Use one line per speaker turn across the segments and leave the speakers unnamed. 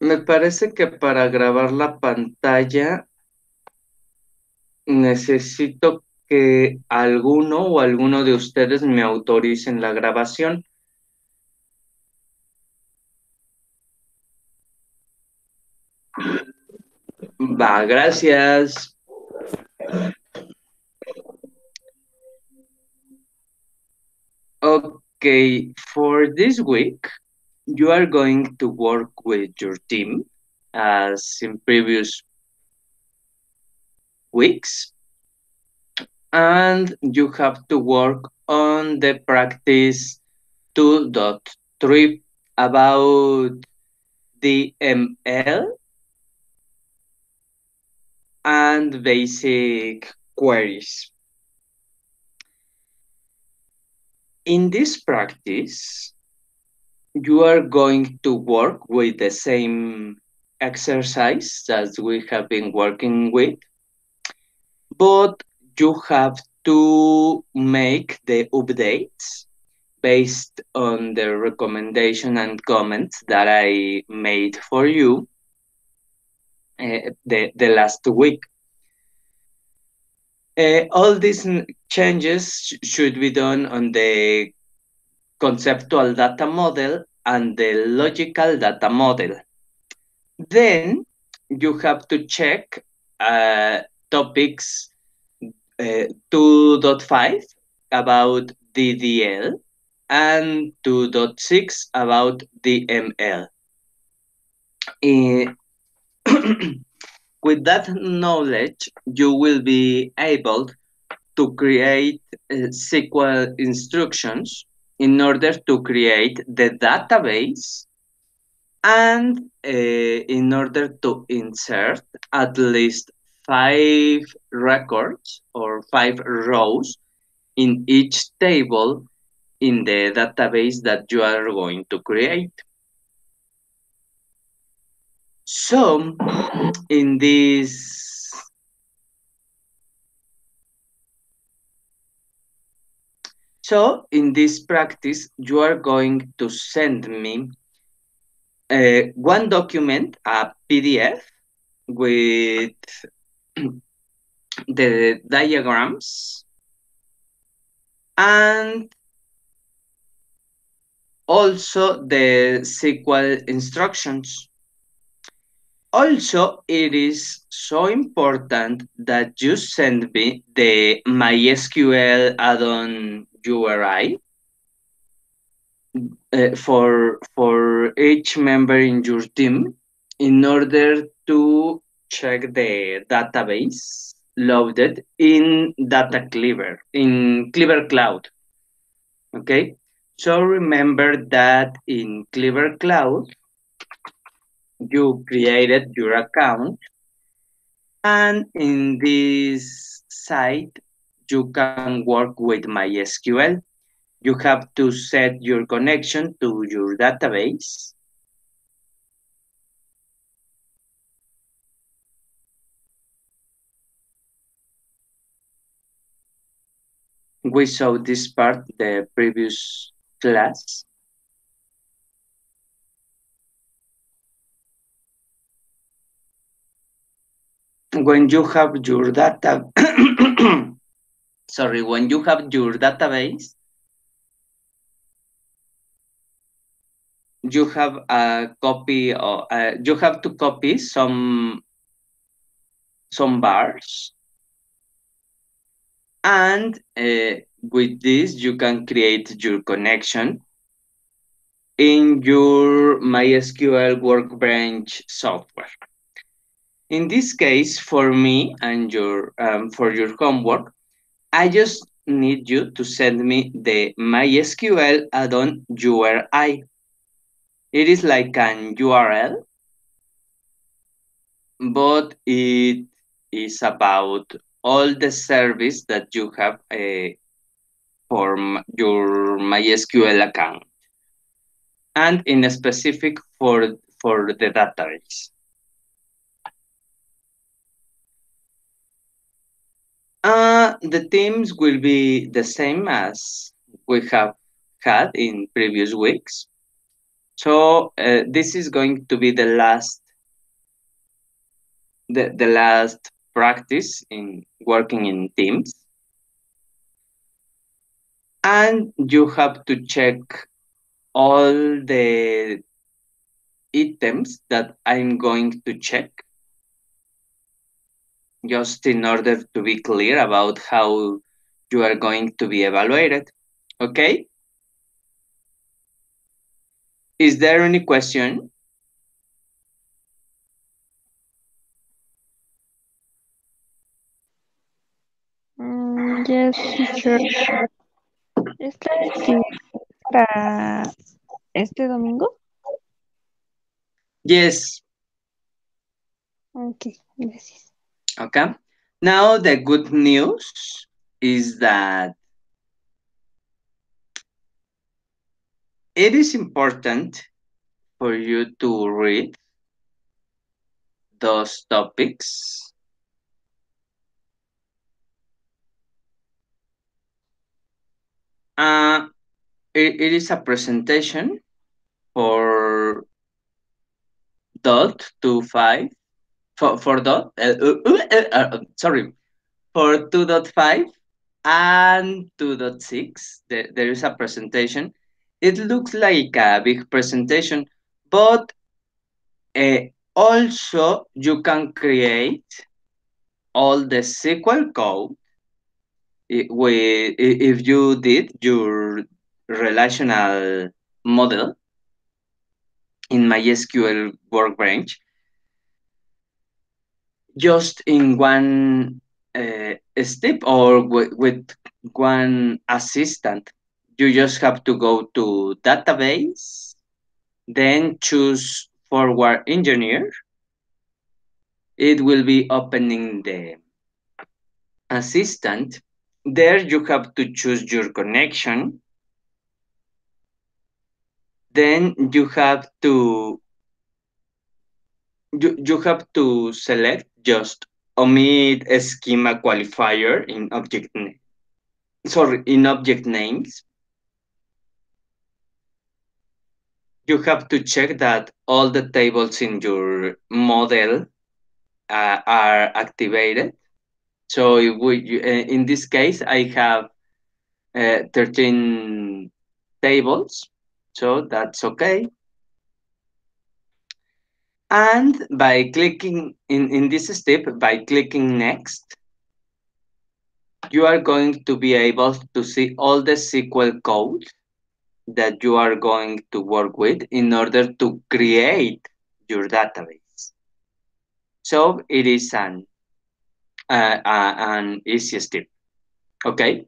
Me parece que para grabar la pantalla necesito que alguno o alguno de ustedes me autoricen la grabación. Va, gracias. Okay, for this week, you are going to work with your team as in previous weeks. And you have to work on the practice 2.3 about the ML and basic queries. In this practice, you are going to work with the same exercise that we have been working with, but you have to make the updates based on the recommendation and comments that I made for you uh, the, the last week. Uh, all these changes sh should be done on the conceptual data model and the logical data model. Then you have to check uh, topics uh, 2.5 about DDL and 2.6 about DML. Uh, with that knowledge, you will be able to create uh, SQL instructions in order to create the database and uh, in order to insert at least five records or five rows in each table in the database that you are going to create. So in this so in this practice you are going to send me uh, one document a pdf with the diagrams and also the SQL instructions. Also, it is so important that you send me the MySQL add-on URI uh, for, for each member in your team in order to check the database loaded in Data Cleaver, in Cleaver Cloud. Okay, so remember that in Cleaver Cloud, you created your account and in this site, you can work with MySQL. You have to set your connection to your database we saw this part the previous class. When you have your data, sorry, when you have your database, you have a copy or uh, you have to copy some some bars and uh, with this, you can create your connection in your MySQL Workbench software. In this case, for me and your um, for your homework, I just need you to send me the MySQL add-on URI. It is like an URL, but it is about all the service that you have uh, for your MySQL account and in specific for, for the database. Uh, the themes will be the same as we have had in previous weeks. So uh, this is going to be the last the, the last practice in working in teams. And you have to check all the items that I'm going to check just in order to be clear about how you are going to be evaluated. Okay? Is there any question?
Mm, yes, teacher. ¿Esta para este domingo?
Yes.
Ok, gracias.
Okay. Now the good news is that it is important for you to read those topics uh, it, it is a presentation for dot two five for for dot uh, uh, uh, uh, sorry for two dot five and two dot six. There, is a presentation. It looks like a big presentation, but also you can create all the SQL code with if you did your relational model in MySQL Workbench just in one uh, step or with, one assistant. You just have to go to database, then choose forward engineer. It will be opening the assistant. There you have to choose your connection. Then you have to you, you have to select just omit a schema qualifier in object name. Sorry, in object names. You have to check that all the tables in your model uh, are activated. So we, uh, in this case, I have uh, 13 tables, so that's okay. And by clicking in, in this step, by clicking next, you are going to be able to see all the SQL code that you are going to work with in order to create your database. So it is an, uh, uh, an easy step, okay?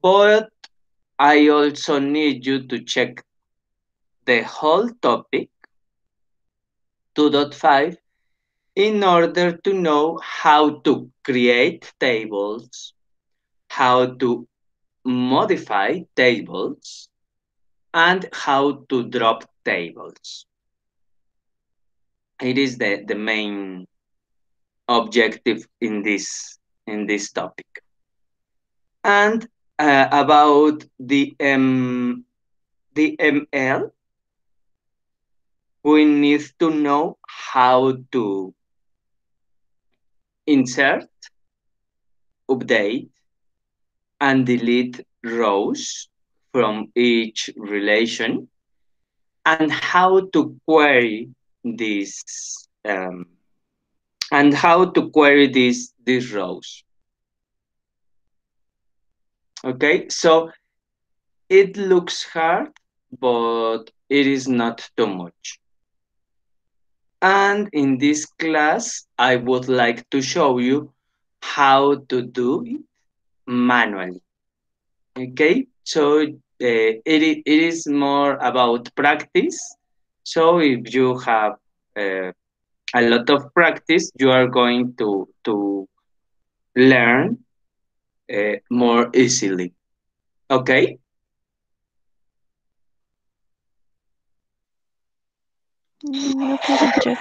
But I also need you to check the whole topic 2.5 in order to know how to create tables, how to modify tables, and how to drop tables. It is the, the main objective in this in this topic. And uh, about the um, the ML, we need to know how to insert, update, and delete rows from each relation, and how to query this um, and how to query these these rows. Okay, so it looks hard, but it is not too much. And in this class, I would like to show you how to do it manually. Okay, so uh, it, it is more about practice. So if you have uh, a lot of practice, you are going to, to learn uh, more easily. Okay?
Teacher.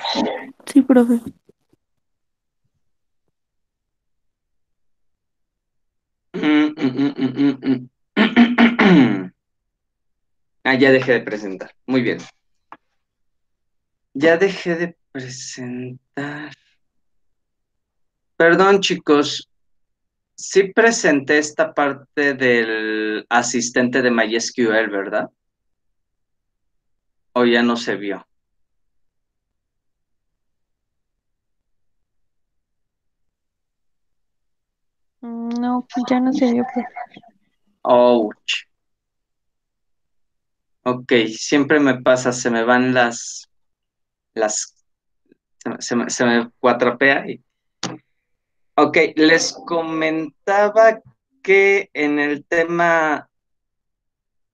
Sí, profe.
Ah, ya dejé de presentar. Muy bien. Ya dejé de presentar. Perdón, chicos. Sí presenté esta parte del asistente de MySQL, ¿verdad? O ya no se vio.
Mm, Ya no se vio, profe.
Ouch. Ok, siempre me pasa, se me van las, las, se me, se me, se me cuatrapea y... Ok, les comentaba que en el tema,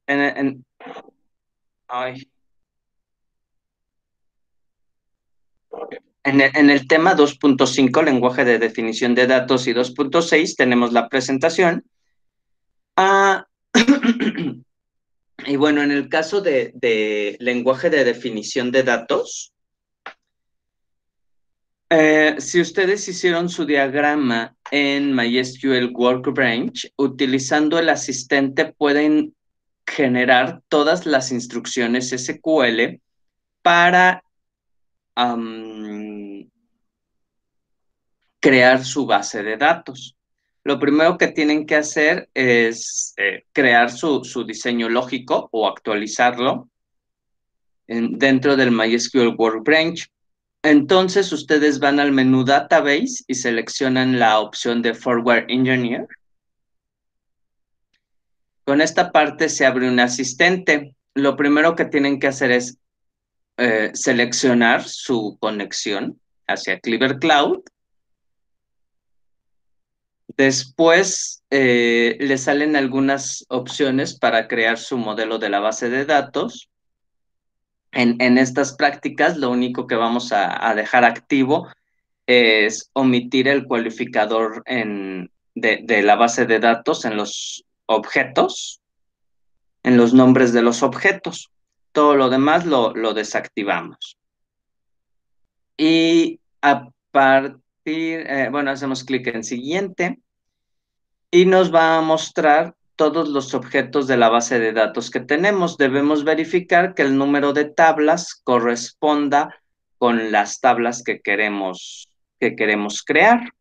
en, en- ay. En el, en el tema 2.5, lenguaje de definición de datos, y 2.6 tenemos la presentación. Ah, y bueno, en el caso de, lenguaje de definición de datos, eh, si ustedes hicieron su diagrama en MySQL Workbench, utilizando el asistente pueden generar todas las instrucciones SQL para crear su base de datos. Lo primero que tienen que hacer es eh, crear su, su diseño lógico o actualizarlo en- dentro del MySQL Workbench. Entonces ustedes van al menú Database y seleccionan la opción de Forward Engineer. Con esta parte se abre un asistente. Lo primero que tienen que hacer es eh, seleccionar su conexión hacia Clever Cloud. Después eh, le salen algunas opciones para crear su modelo de la base de datos. En, en estas prácticas, lo único que vamos a, dejar activo es omitir el cualificador en, de, de la base de datos en los objetos, en los nombres de los objetos. Todo lo demás lo, lo desactivamos. Y a partir, eh, bueno, hacemos clic en siguiente y nos va a mostrar todos los objetos de la base de datos que tenemos. Debemos verificar que el número de tablas corresponda con las tablas que queremos, que queremos crear.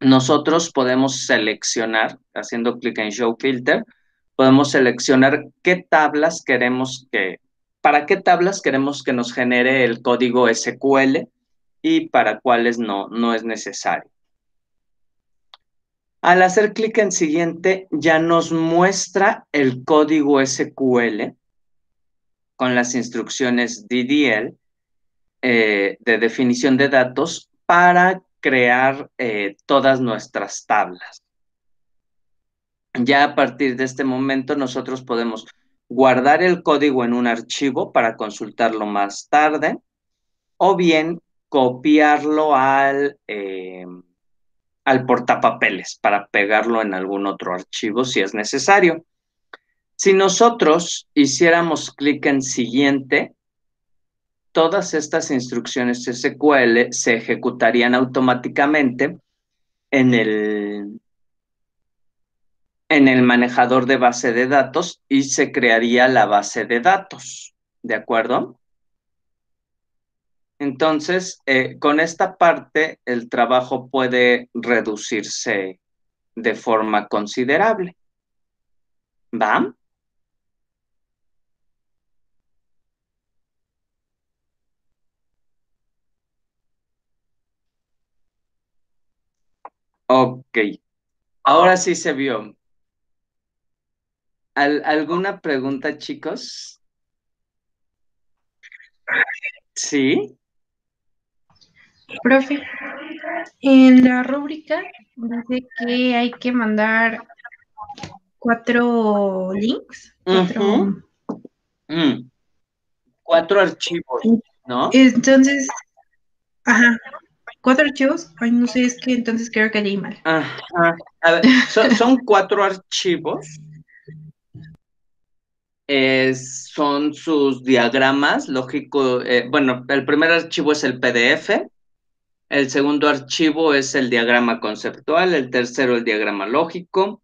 Nosotros podemos seleccionar, haciendo clic en Show Filter, podemos seleccionar qué tablas queremos que, para qué tablas queremos que nos genere el código SQL y para cuáles no, no es necesario. Al hacer clic en siguiente, ya nos muestra el código SQL con las instrucciones DDL eh, de definición de datos para crear eh, todas nuestras tablas. Ya a partir de este momento nosotros podemos guardar el código en un archivo para consultarlo más tarde o bien copiarlo al, eh, al portapapeles para pegarlo en algún otro archivo si es necesario. Si nosotros hiciéramos clic en siguiente, todas estas instrucciones SQL se ejecutarían automáticamente en el, en el manejador de base de datos y se crearía la base de datos. ¿De acuerdo? Entonces, eh, con esta parte, el trabajo puede reducirse de forma considerable. ¿Va? Ok. Ahora sí se vio. ¿Al- ¿Alguna pregunta, chicos? ¿Sí?
Profe, en la rúbrica dice que hay que mandar cuatro links, cuatro...
Mm. Cuatro archivos, ¿no?
Entonces, ajá, cuatro archivos. Ay, no sé, es que entonces creo que leí mal.
Ajá. A ver, son, son cuatro archivos. Es- son sus diagramas lógico. eh, bueno, el primer archivo es el PDF. El segundo archivo es el diagrama conceptual. El tercero, el diagrama lógico.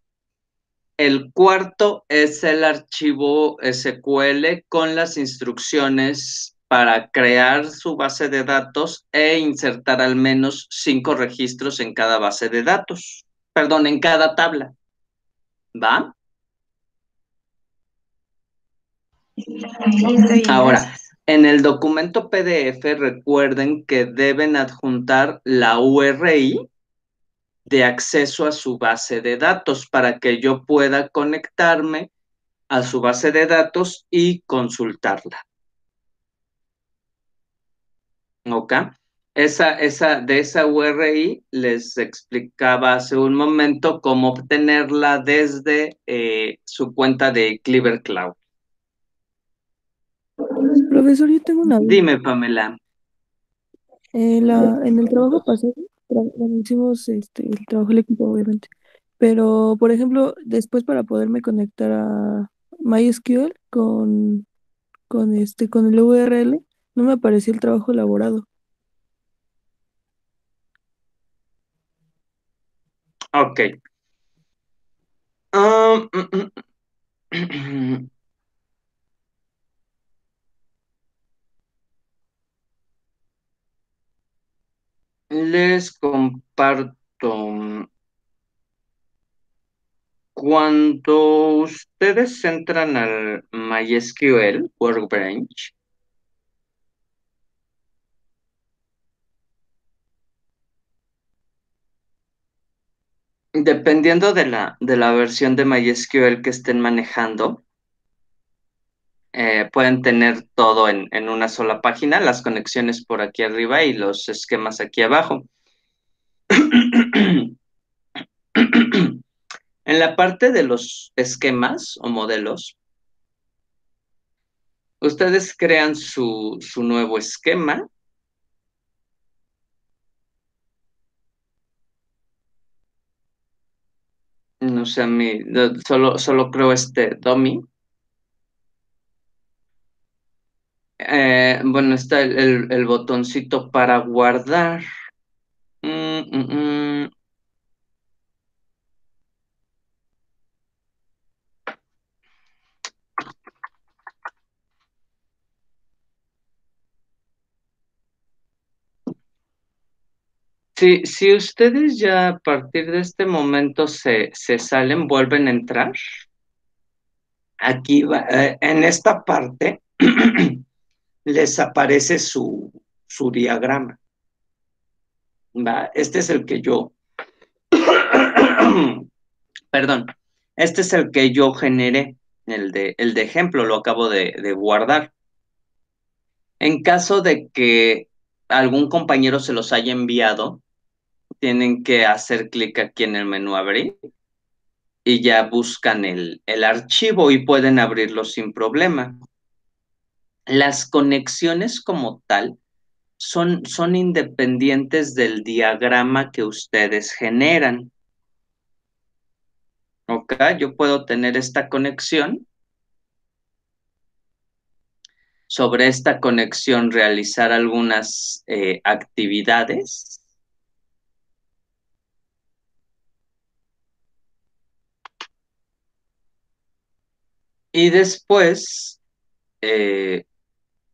El cuarto es el archivo SQL con las instrucciones para crear su base de datos e insertar al menos cinco registros en cada base de datos, perdón, en cada tabla. ¿Va? Ahora, en el documento PDF recuerden que deben adjuntar la URI de acceso a su base de datos para que yo pueda conectarme a su base de datos y consultarla. ¿Ok? Esa, esa, de esa URI les explicaba hace un momento cómo obtenerla desde eh, su cuenta de Clever Cloud.
Profesor, yo tengo una duda.
Dime, Pamela.
Eh, la, en el trabajo pasado, hicimos este, el trabajo del equipo, obviamente. Pero, por ejemplo, después para poderme conectar a MySQL con, con, este, con el URL, no me aparecía el trabajo elaborado.
Ok. Um, Les comparto. Cuando ustedes entran al MySQL Workbench, dependiendo de la, de la versión de MySQL que estén manejando, eh, pueden tener todo en, en, una sola página, las conexiones por aquí arriba y los esquemas aquí abajo. En la parte de los esquemas o modelos, ustedes crean su, su nuevo esquema. No sé, mí, solo, solo creo este dummy. Eh, bueno, está el, el, botoncito para guardar. Mm, mm, mm. Si, si ustedes ya a partir de este momento se, se salen, vuelven a entrar, aquí va, eh, en esta parte les aparece su, su diagrama. ¿va? Este es el que yo, perdón, este es el que yo generé, el de, el de ejemplo, lo acabo de, de guardar. En caso de que algún compañero se los haya enviado, tienen que hacer clic aquí en el menú abrir y ya buscan el, el archivo y pueden abrirlo sin problema. Las conexiones como tal son, son independientes del diagrama que ustedes generan. Ok, yo puedo tener esta conexión. Sobre esta conexión realizar algunas eh, actividades. Y después eh,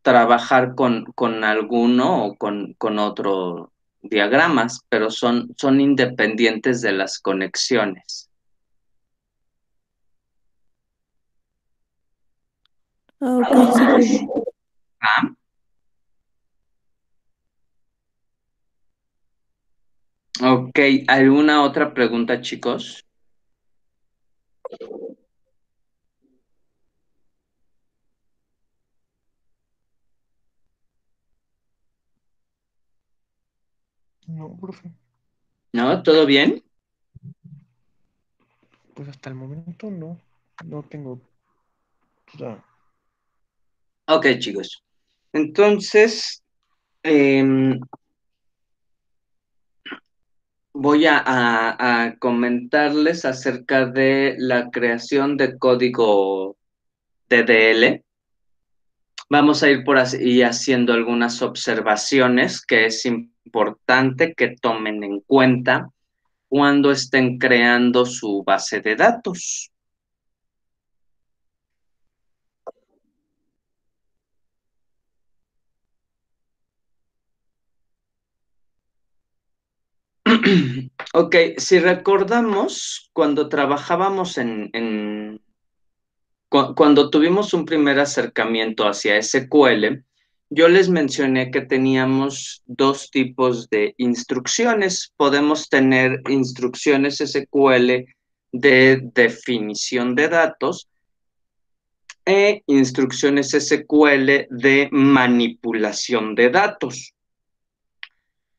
trabajar con, con alguno o con, con otro diagramas, pero son, son independientes de las conexiones.
Ah, ok, sí,
¿Ah? Ok, ¿alguna otra pregunta, chicos?
No, profe.
¿No? ¿Todo bien?
Pues hasta el momento no. No tengo duda.
Ok, chicos. Entonces, em, voy a, a, a comentarles acerca de la creación de código DDL. Vamos a ir por ahí haciendo algunas observaciones que es importante importante que tomen en cuenta cuando estén creando su base de datos. Ok, si recordamos, cuando trabajábamos en, cuando tuvimos un primer acercamiento hacia SQL, yo les mencioné que teníamos dos tipos de instrucciones. Podemos tener instrucciones SQL de definición de datos e instrucciones SQL de manipulación de datos.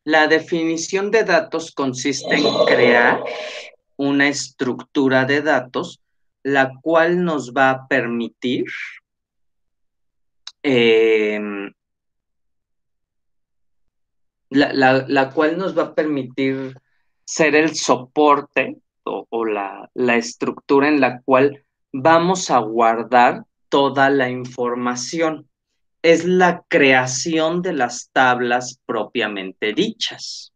La definición de datos consiste en crear una estructura de datos la cual nos va a permitir em, la, cual nos va a permitir ser el soporte o, la, la, estructura en la cual vamos a guardar toda la información. Es la creación de las tablas propiamente dichas.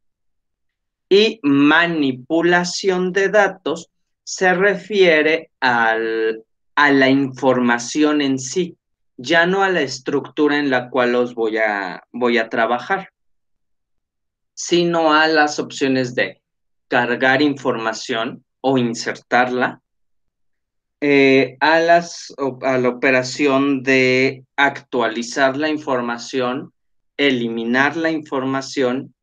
Y manipulación de datos se refiere al, a la información en sí, ya no a la estructura en la cual os voy a, voy a trabajar, sino a las opciones de cargar información o insertarla, eh, a, las, a la operación de actualizar la información, eliminar la información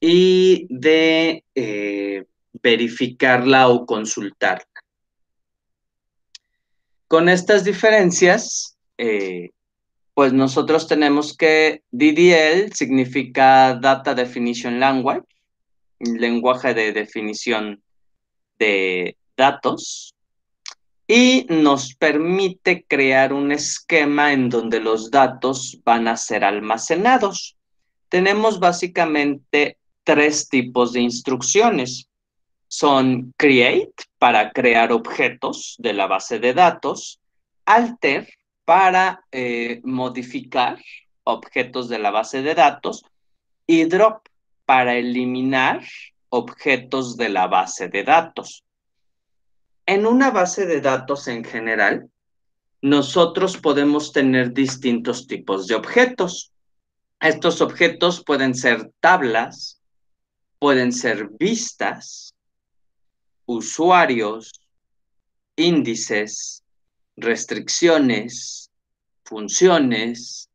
y de eh, verificarla o consultarla. Con estas diferencias, eh, pues nosotros tenemos que DDL significa Data Definition Language, lenguaje de definición de datos, y nos permite crear un esquema en donde los datos van a ser almacenados. Tenemos básicamente tres tipos de instrucciones son create para crear objetos de la base de datos, alter para eh, modificar objetos de la base de datos y drop para eliminar objetos de la base de datos. En una base de datos en general, nosotros podemos tener distintos tipos de objetos. Estos objetos pueden ser tablas, pueden ser vistas, usuarios, índices, restricciones, funciones,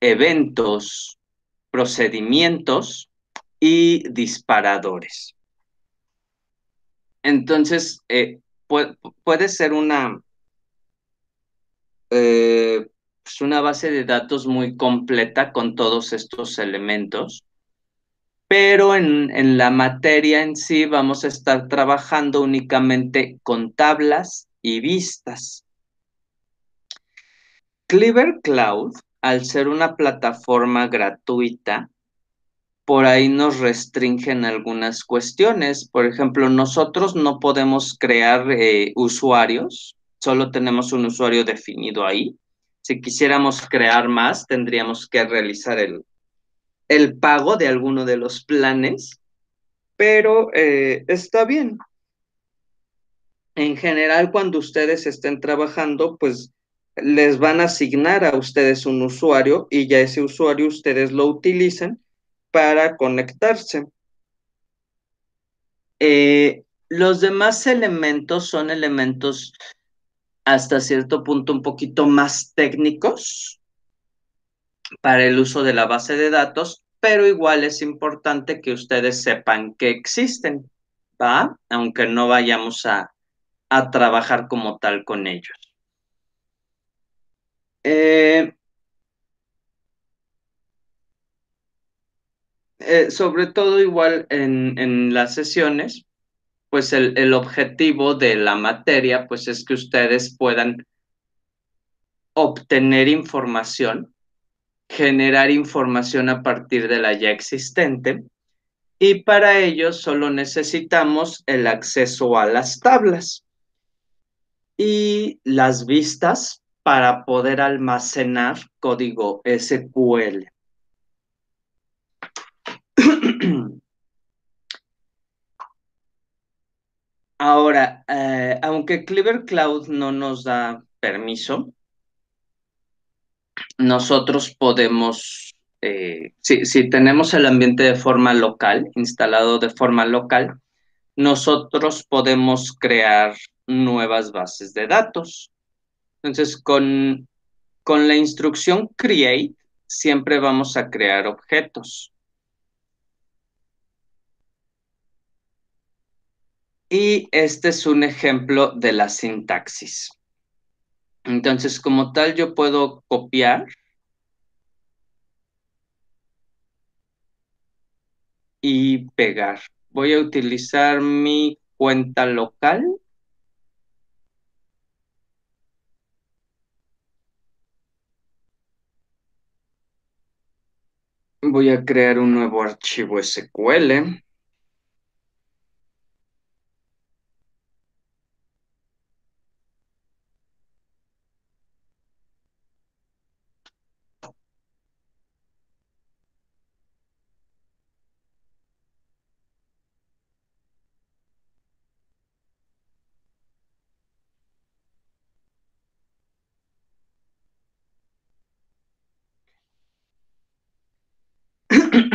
eventos, procedimientos y disparadores. Entonces, eh, puede, ser una, eh, pues una base de datos muy completa con todos estos elementos pero en, la materia en sí vamos a estar trabajando únicamente con tablas y vistas. Clever Cloud, al ser una plataforma gratuita, por ahí nos restringen algunas cuestiones. Por ejemplo, nosotros no podemos crear eh, usuarios, solo tenemos un usuario definido ahí. Si quisiéramos crear más, tendríamos que realizar el, el pago de alguno de los planes, pero eh, está bien. En general, cuando ustedes estén trabajando, pues les van a asignar a ustedes un usuario y ya ese usuario ustedes lo utilizan para conectarse. Eh, los demás elementos son elementos hasta cierto punto un poquito más técnicos, para el uso de la base de datos, pero igual es importante que ustedes sepan que existen, ¿va? Aunque no vayamos a, trabajar como tal con ellos. Eh, eh, sobre todo igual en, las sesiones, pues el, el, objetivo de la materia, pues es que ustedes puedan obtener información generar información a partir de la ya existente y para ello solo necesitamos el acceso a las tablas y las vistas para poder almacenar código SQL. Ahora, eh, aunque Clever Cloud no nos da permiso, nosotros podemos eh, si, si tenemos el ambiente de forma local, instalado de forma local, nosotros podemos crear nuevas bases de datos. Entonces, con, con la instrucción create, siempre vamos a crear objetos. Y este es un ejemplo de la sintaxis. Entonces, como tal, yo puedo copiar y pegar. Voy a utilizar mi cuenta local. Voy a crear un nuevo archivo SQL.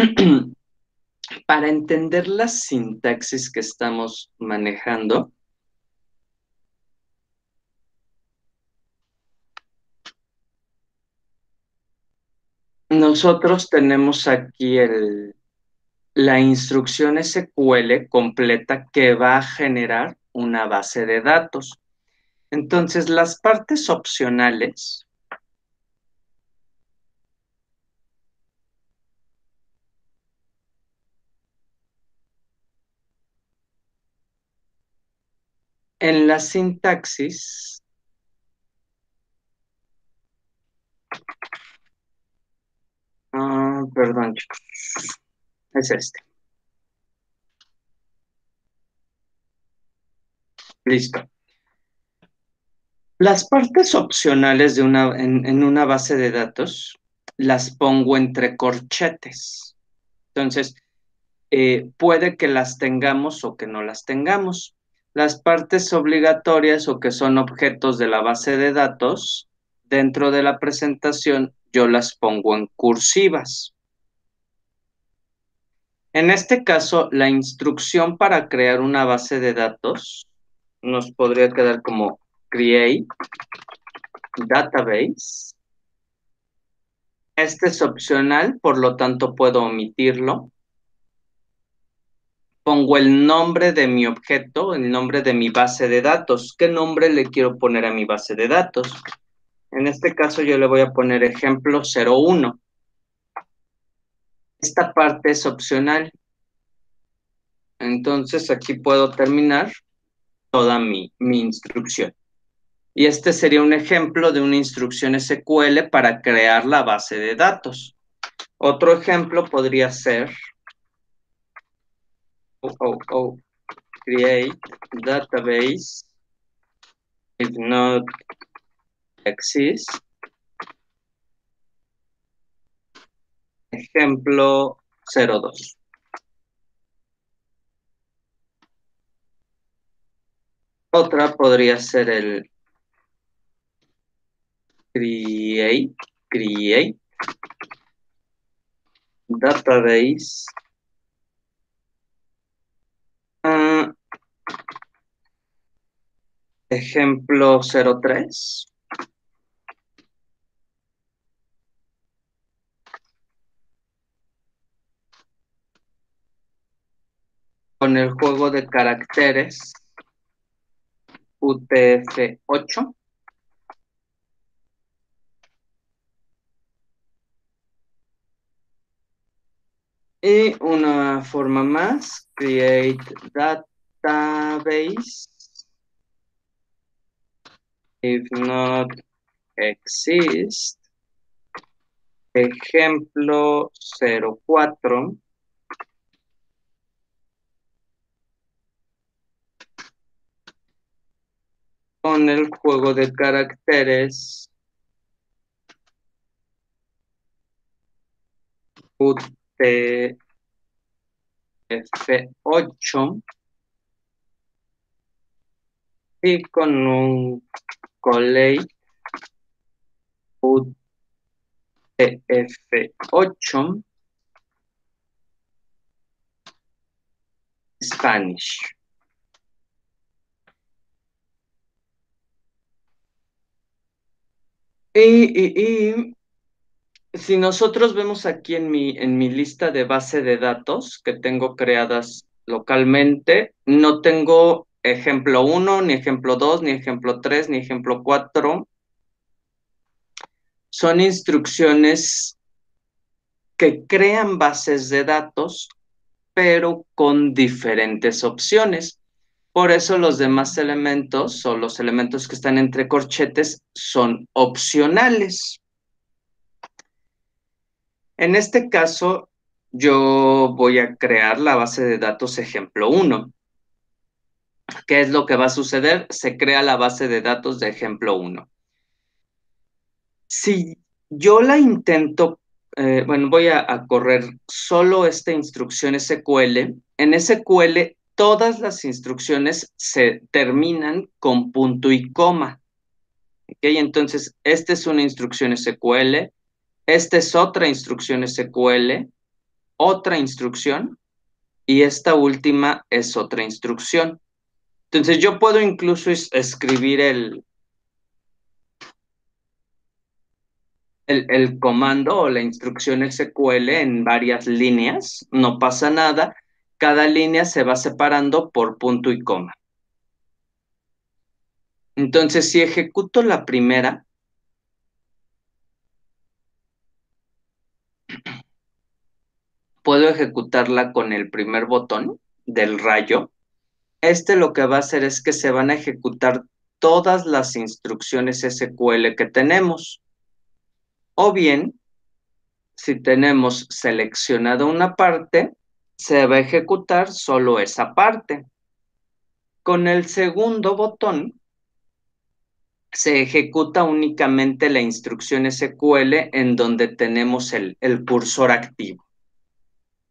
Para entender la sintaxis que estamos manejando, nosotros tenemos aquí el, la instrucción SQL completa que va a generar una base de datos. Entonces, las partes opcionales en la sintaxis ah, perdón, chicos. Es este. Listo. Las partes opcionales de una, en, en una base de datos las pongo entre corchetes. Entonces, eh, puede que las tengamos o que no las tengamos. Las partes obligatorias o que son objetos de la base de datos, dentro de la presentación yo las pongo en cursivas. En este caso, la instrucción para crear una base de datos nos podría quedar como create database. Este es opcional, por lo tanto puedo omitirlo. Pongo el nombre de mi objeto, el nombre de mi base de datos. ¿Qué nombre le quiero poner a mi base de datos? En este caso yo le voy a poner ejemplo 01. Esta parte es opcional. Entonces aquí puedo terminar toda mi, mi instrucción. Y este sería un ejemplo de una instrucción SQL para crear la base de datos. Otro ejemplo podría ser oh, oh, create database if not exist. Ejemplo 02. Otra podría ser el create, create database uh, ejemplo 03 con el juego de caracteres UTF-8 Y una forma más, create database if not exist. Ejemplo 04. Con el juego de caracteres F8 y con un collate F8 Spanish. Y, si nosotros vemos aquí en mi, en mi lista de base de datos que tengo creadas localmente, no tengo ejemplo 1, ni ejemplo 2, ni ejemplo 3, ni ejemplo 4. Son instrucciones que crean bases de datos, pero con diferentes opciones. Por eso los demás elementos o los elementos que están entre corchetes son opcionales. En este caso, yo voy a crear la base de datos ejemplo 1. ¿Qué es lo que va a suceder? Se crea la base de datos de ejemplo 1. Si yo la intento, eh, bueno, voy a, a, correr solo esta instrucción SQL. En SQL todas las instrucciones se terminan con punto y coma. ¿Ok? Entonces, esta es una instrucción SQL, esta es otra instrucción SQL, otra instrucción, y esta última es otra instrucción. Entonces, yo puedo incluso escribir el, el, comando o la instrucción SQL en varias líneas, no pasa nada cada línea se va separando por punto y coma. Entonces, si ejecuto la primera, puedo ejecutarla con el primer botón del rayo. Este lo que va a hacer es que se van a ejecutar todas las instrucciones SQL que tenemos. O bien, si tenemos seleccionada una parte, se va a ejecutar solo esa parte. Con el segundo botón se ejecuta únicamente la instrucción SQL en donde tenemos el, el cursor activo.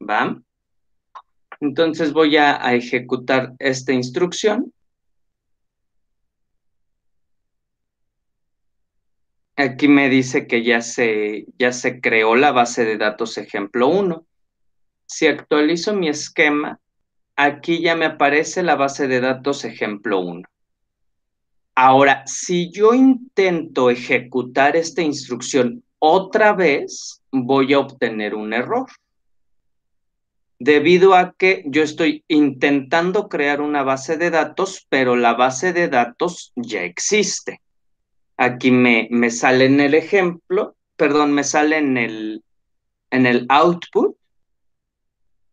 ¿Va? Entonces voy a, ejecutar esta instrucción. Aquí me dice que ya se, ya se creó la base de datos ejemplo 1 si actualizo mi esquema, aquí ya me aparece la base de datos ejemplo 1. Ahora, si yo intento ejecutar esta instrucción otra vez, voy a obtener un error. Debido a que yo estoy intentando crear una base de datos, pero la base de datos ya existe. Aquí me, me sale en el ejemplo, perdón, me sale en el, en el output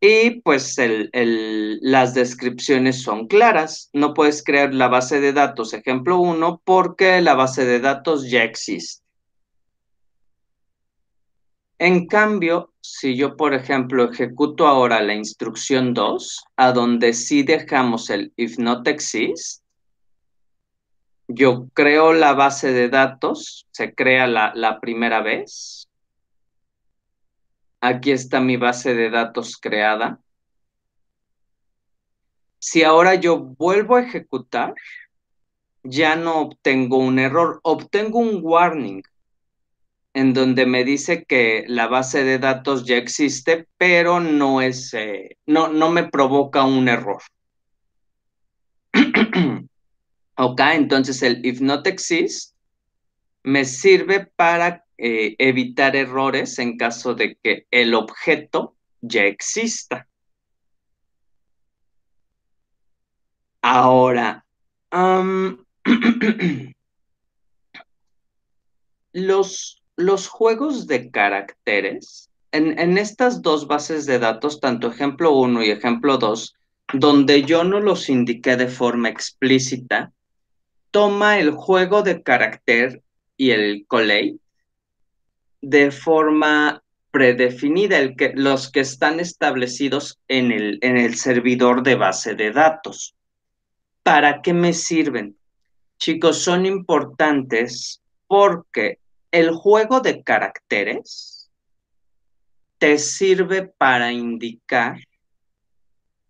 y pues las descripciones son claras. No puedes crear la base de datos ejemplo 1 porque la base de datos ya existe. En cambio, si yo, por ejemplo, ejecuto ahora la instrucción 2, a donde sí dejamos el if not exist, yo creo la base de datos, se crea la, la primera vez, Aquí está mi base de datos creada. Si ahora yo vuelvo a ejecutar, ya no obtengo un error, obtengo un warning en donde me dice que la base de datos ya existe, pero no es, eh, no, no me provoca un error. ok, entonces el if not exist me sirve para eh, evitar errores en caso de que el objeto ya exista. Ahora, los, los, juegos de caracteres, en, estas dos bases de datos, tanto ejemplo 1 y ejemplo 2, donde yo no los indiqué de forma explícita, toma el juego de carácter y el collate de forma predefinida, los que están establecidos en el, en el servidor de base de datos. ¿Para qué me sirven? Chicos, son importantes porque el juego de caracteres te sirve para indicar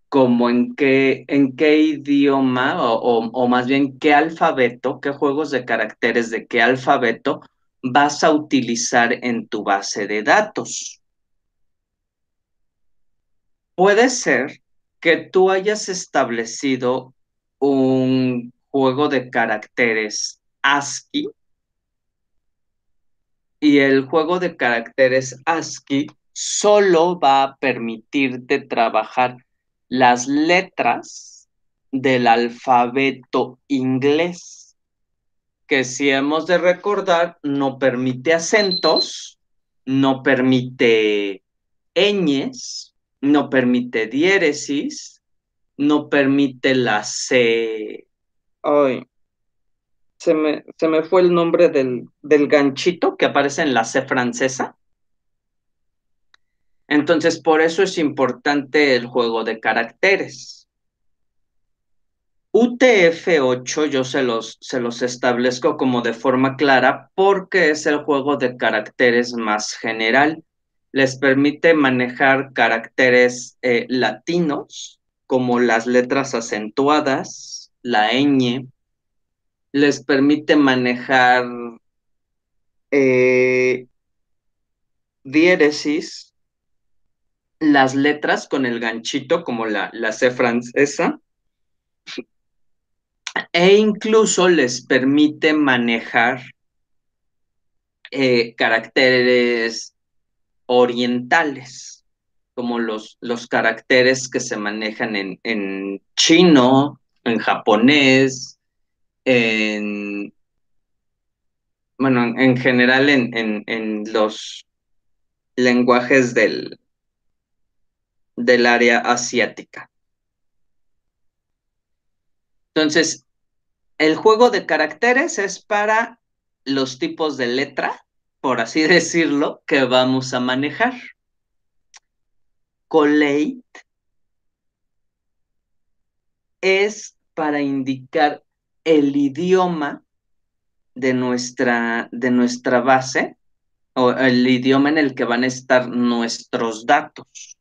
como en qué, en qué idioma o, o, más bien qué alfabeto, qué juegos de caracteres de qué alfabeto vas a utilizar en tu base de datos. Puede ser que tú hayas establecido un juego de caracteres ASCII y el juego de caracteres ASCII solo va a permitirte trabajar las letras del alfabeto inglés, que si hemos de recordar, no permite acentos, no permite ñes, no permite diéresis, no permite la C. Ay, se me, se me fue el nombre del, del ganchito que aparece en la C francesa. Entonces, por eso es importante el juego de caracteres. UTF-8 yo se los, se los establezco como de forma clara porque es el juego de caracteres más general. Les permite manejar caracteres eh, latinos como las letras acentuadas, la ñ. Les permite manejar eh, diéresis, las letras con el ganchito como la, la C francesa e incluso les permite manejar eh, caracteres orientales, como los, los, caracteres que se manejan en, en chino, en japonés, en, bueno, en general en, en, en los lenguajes del, del área asiática. Entonces, el juego de caracteres es para los tipos de letra, por así decirlo, que vamos a manejar. Collate es para indicar el idioma de nuestra, de nuestra base o el idioma en el que van a estar nuestros datos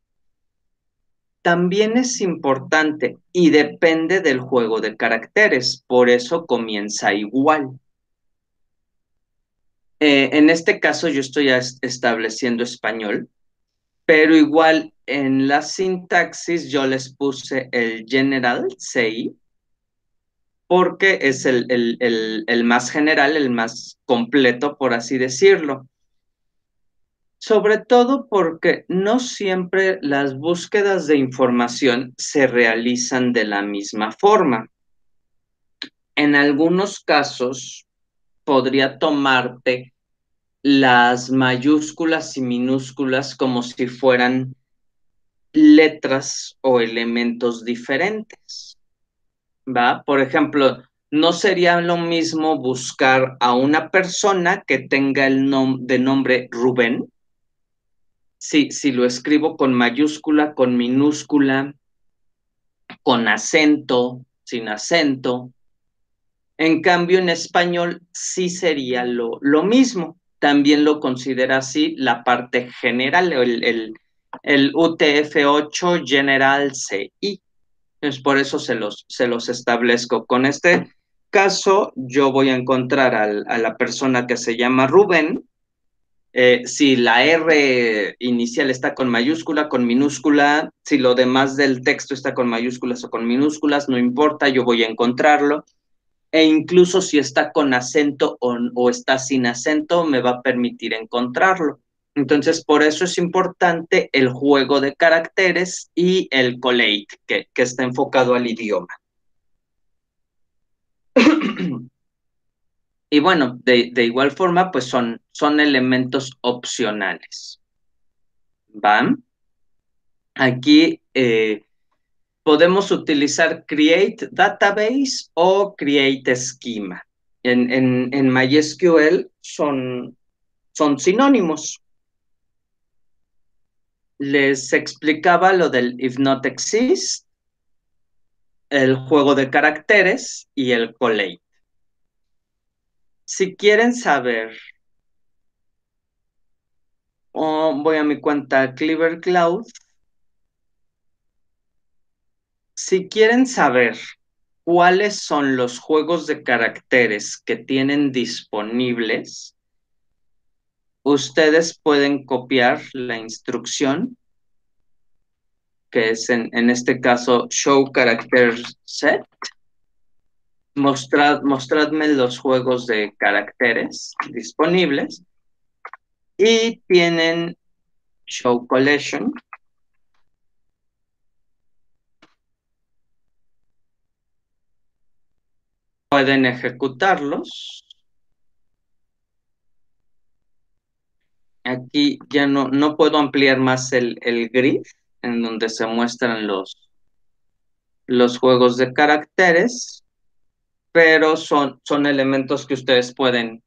también es importante y depende del juego de caracteres, por eso comienza igual. Eh, en este caso yo estoy estableciendo español, pero igual en la sintaxis yo les puse el general CI, porque es el, el más general, el más completo, por así decirlo sobre todo porque no siempre las búsquedas de información se realizan de la misma forma. En algunos casos podría tomarte las mayúsculas y minúsculas como si fueran letras o elementos diferentes. ¿Va? Por ejemplo, no sería lo mismo buscar a una persona que tenga el nombre de nombre Rubén si, si lo escribo con mayúscula, con minúscula, con acento, sin acento. En cambio, en español sí sería lo, lo mismo. También lo considera así la parte general, el, el, el UTF-8 General CI. Entonces, por eso se los, se los establezco. Con este caso, yo voy a encontrar al, a la persona que se llama Rubén, eh, si la R inicial está con mayúscula, con minúscula, si lo demás del texto está con mayúsculas o con minúsculas, no importa, yo voy a encontrarlo. E incluso si está con acento o, está sin acento, me va a permitir encontrarlo. Entonces, por eso es importante el juego de caracteres y el collate, que, está enfocado al idioma. Y bueno, de, igual forma, pues son, son elementos opcionales. ¿Van? Aquí eh, podemos utilizar create database o create schema. En, en, en MySQL son, son sinónimos. Les explicaba lo del if not exist, el juego de caracteres y el collate. Si quieren saber, voy a mi cuenta Clever Cloud. Si quieren saber cuáles son los juegos de caracteres que tienen disponibles, ustedes pueden copiar la instrucción, que es en, en este caso show character set. Mostrad, mostradme los juegos de caracteres disponibles y tienen show collection. Pueden ejecutarlos. Aquí ya no, no puedo ampliar más el, el grid en donde se muestran los, los juegos de caracteres, pero son, son elementos que ustedes pueden,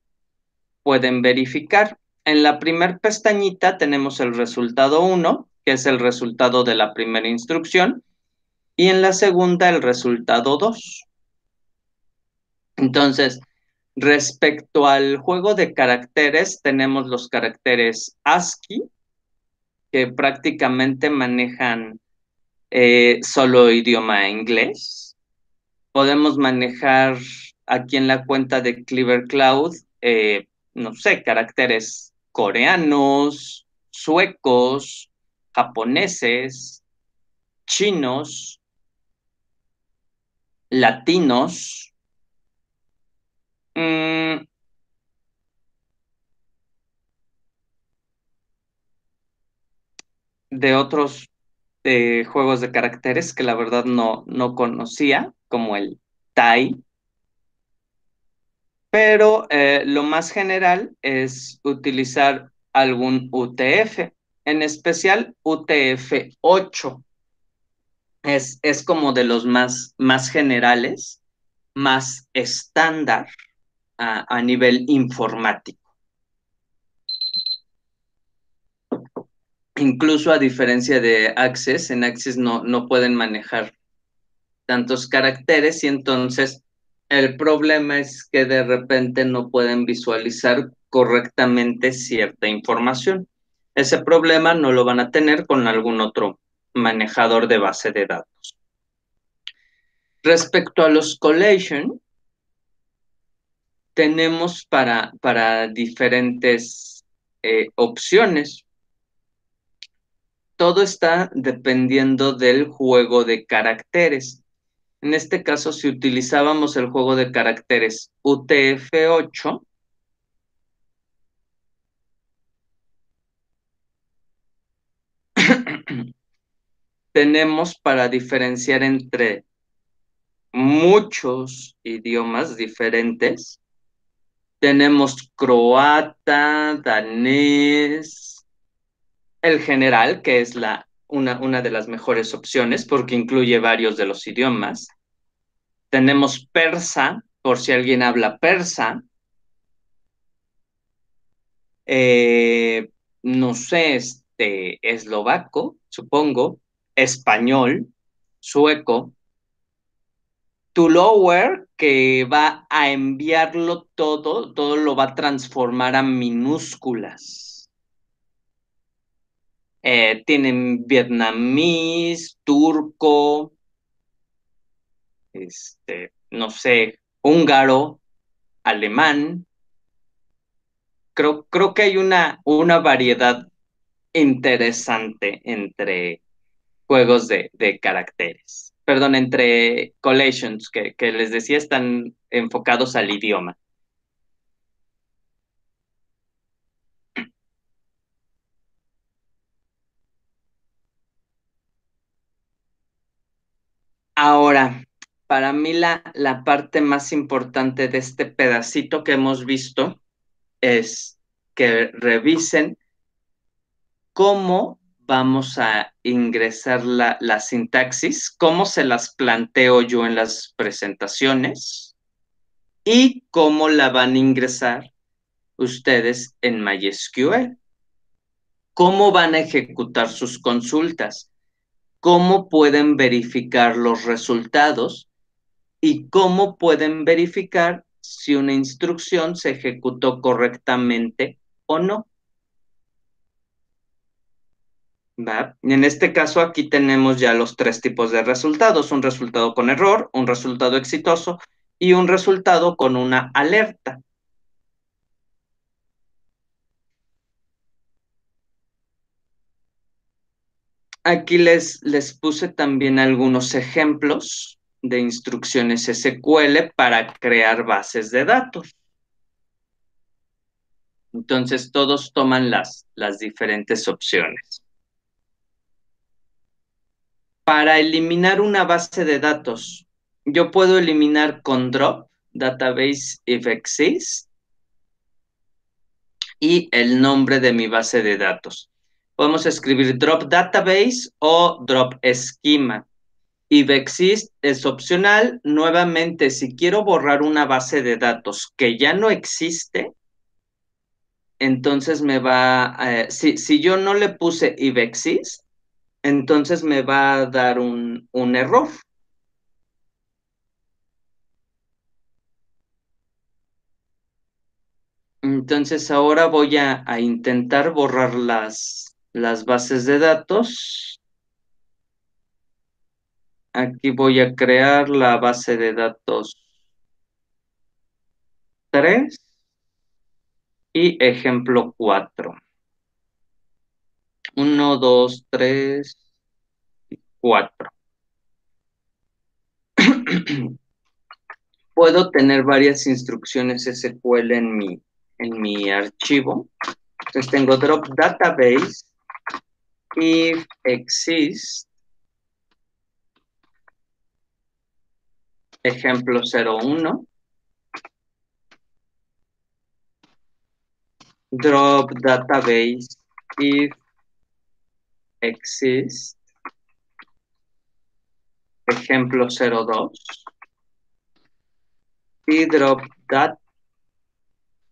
pueden verificar. En la primera pestañita tenemos el resultado 1, que es el resultado de la primera instrucción, y en la segunda el resultado 2. Entonces, respecto al juego de caracteres, tenemos los caracteres ASCII, que prácticamente manejan eh, solo idioma inglés. Podemos manejar aquí en la cuenta de Clever Cloud, eh, no sé, caracteres coreanos, suecos, japoneses, chinos, latinos, mm, de otros eh, juegos de caracteres que la verdad no, no conocía, como el Tai. Pero eh, lo más general es utilizar algún UTF, en especial UTF-8. Es, es, como de los más, más generales, más estándar a, a nivel informático. incluso a diferencia de Access, en Access no, no pueden manejar tantos caracteres y entonces el problema es que de repente no pueden visualizar correctamente cierta información. Ese problema no lo van a tener con algún otro manejador de base de datos. Respecto a los collation, tenemos para, para diferentes eh, opciones todo está dependiendo del juego de caracteres. En este caso, si utilizábamos el juego de caracteres UTF-8, tenemos para diferenciar entre muchos idiomas diferentes. Tenemos croata, danés, el general, que es la, una, una de las mejores opciones porque incluye varios de los idiomas. Tenemos persa, por si alguien habla persa. Eh, no sé, este, eslovaco, supongo, español, sueco, to lower, que va a enviarlo todo, todo lo va a transformar a minúsculas. Eh, tienen vietnamís, turco, este, no sé, húngaro, alemán. Creo, creo que hay una, una variedad interesante entre juegos de, de caracteres. Perdón, entre collations que, les decía están enfocados al idioma. Ahora, para mí la, la parte más importante de este pedacito que hemos visto es que revisen cómo vamos a ingresar la, la, sintaxis, cómo se las planteo yo en las presentaciones y cómo la van a ingresar ustedes en MySQL. ¿Cómo van a ejecutar sus consultas? cómo pueden verificar los resultados y cómo pueden verificar si una instrucción se ejecutó correctamente o no. En este caso, aquí tenemos ya los tres tipos de resultados, un resultado con error, un resultado exitoso y un resultado con una alerta. Aquí les, les puse también algunos ejemplos de instrucciones SQL para crear bases de datos. Entonces, todos toman las, las diferentes opciones. Para eliminar una base de datos, yo puedo eliminar con drop database if exists y el nombre de mi base de datos. Podemos escribir drop database o drop schema. If exist es opcional. Nuevamente, si quiero borrar una base de datos que ya no existe, entonces me va, eh, si, si, yo no le puse if exist, entonces me va a dar un, un error. Entonces ahora voy a, a intentar borrar las, las bases de datos. Aquí voy a crear la base de datos 3 y ejemplo 4. 1, 2, 3, 4. Puedo tener varias instrucciones SQL en mi, en mi archivo. Entonces tengo drop database if exist ejemplo 01 drop database if exist ejemplo 02 y drop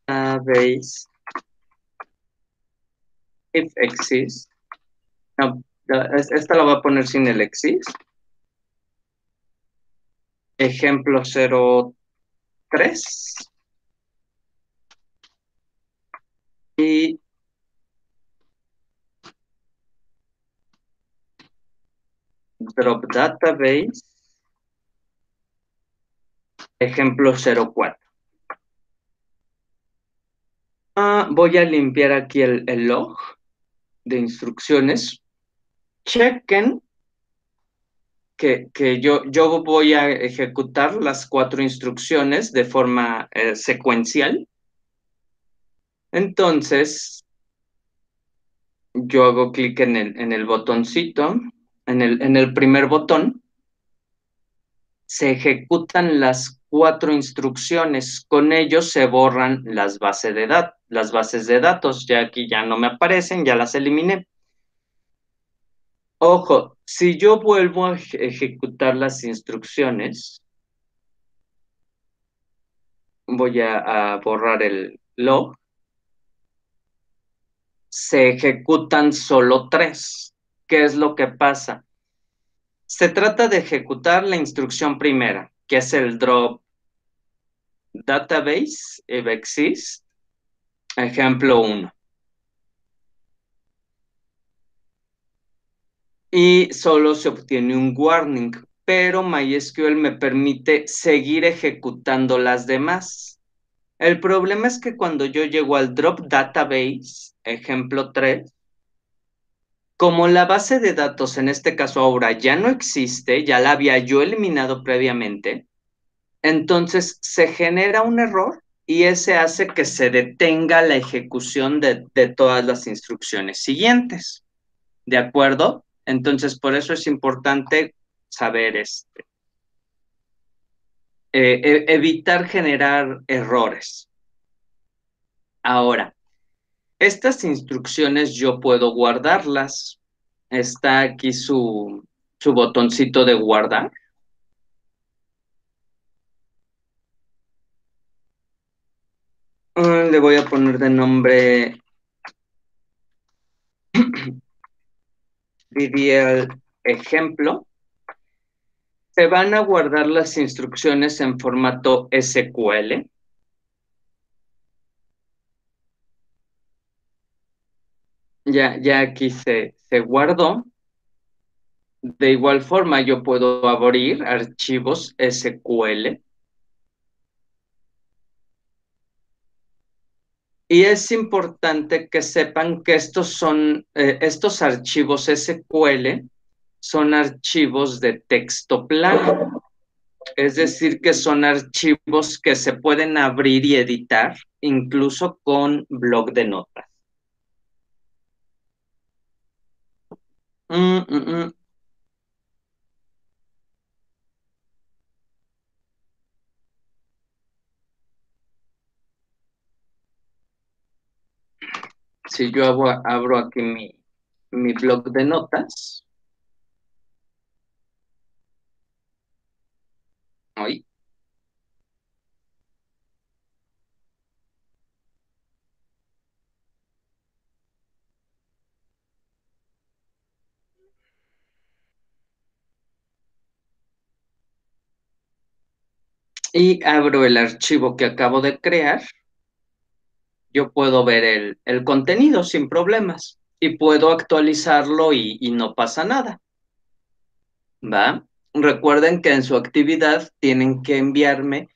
database if exist. No, esta la voy a poner sin el exist. Ejemplo 03 y drop database ejemplo 04 ah, voy a limpiar aquí el, log de instrucciones. Chequen que, que, yo, yo voy a ejecutar las cuatro instrucciones de forma eh, secuencial. Entonces, yo hago clic en el, en el botoncito, en el, primer botón, se ejecutan las cuatro instrucciones. Con ello se borran las, bases de las bases de datos. Ya aquí ya no me aparecen, ya las eliminé. Ojo, si yo vuelvo a ejecutar las instrucciones, voy a, a borrar el log, se ejecutan solo tres. ¿Qué es lo que pasa? Se trata de ejecutar la instrucción primera, que es el drop database if exist, ejemplo 1. y solo se obtiene un warning, pero MySQL me permite seguir ejecutando las demás. El problema es que cuando yo llego al drop database, ejemplo 3, como la base de datos en este caso ahora ya no existe, ya la había yo eliminado previamente, entonces se genera un error y ese hace que se detenga la ejecución de, todas las instrucciones siguientes. ¿De acuerdo? Entonces, por eso es importante saber este, eh, e, evitar generar errores. Ahora, estas instrucciones yo puedo guardarlas. Está aquí su, botoncito de guardar. Ah, le voy a poner de nombre el ejemplo, se van a guardar las instrucciones en formato SQL. Ya, ya aquí se, se guardó. De igual forma, yo puedo abrir archivos SQL. Y es importante que sepan que estos son, eh, estos archivos SQL son archivos de texto plano. Es decir, que son archivos que se pueden abrir y editar incluso con blog de notas. Mm, mm, mm. Si yo abro, aquí mi, mi blog de notas. Ahí. Y abro el archivo que acabo de crear, yo puedo ver el, contenido sin problemas y puedo actualizarlo y, y no pasa nada. ¿Va? Recuerden que en su actividad tienen que enviarme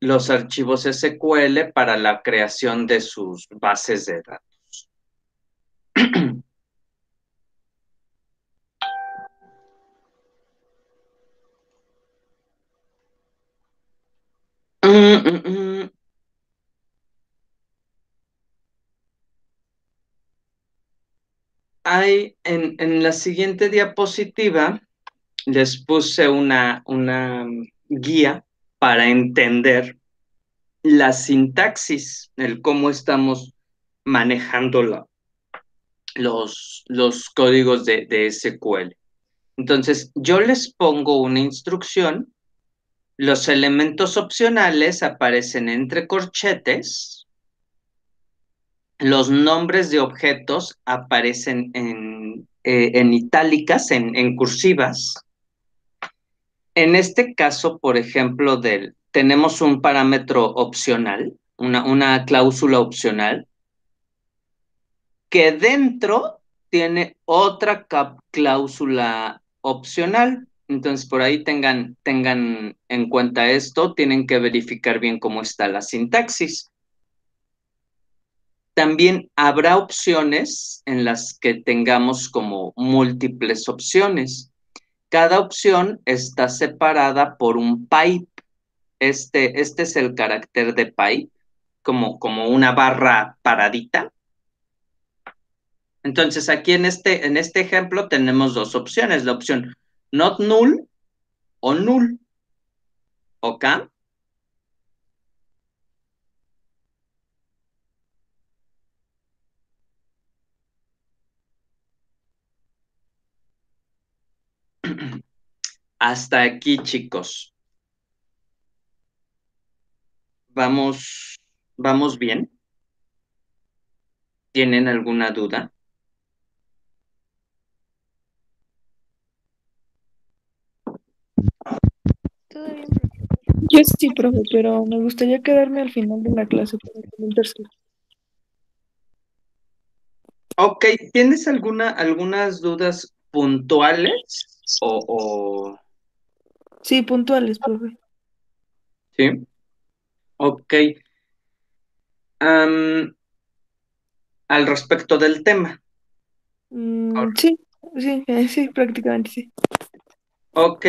los archivos SQL para la creación de sus bases de datos. Hay en, la siguiente diapositiva les puse una, una guía para entender la sintaxis, el cómo estamos manejando los, los códigos de, de SQL. Entonces, yo les pongo una instrucción los elementos opcionales aparecen entre corchetes. Los nombres de objetos aparecen en, eh, en itálicas, en, cursivas. En este caso, por ejemplo, del, tenemos un parámetro opcional, una, una cláusula opcional, que dentro tiene otra cláusula opcional. Entonces, por ahí tengan, tengan en cuenta esto, tienen que verificar bien cómo está la sintaxis. También habrá opciones en las que tengamos como múltiples opciones. Cada opción está separada por un pipe. Este, este es el carácter de pipe, como, como una barra paradita. Entonces, aquí en este, en este ejemplo tenemos dos opciones. La opción not null o null. ¿Ok? Hasta aquí, chicos. Vamos, vamos bien. ¿Tienen alguna duda?
Yo sí, profe, pero me gustaría quedarme al final de la clase para comentárselo.
Ok, ¿tienes alguna, algunas dudas puntuales o,
Sí, puntuales, profe.
Sí. Ok. al respecto del tema.
Mm, sí, sí, eh, sí, prácticamente sí.
Ok.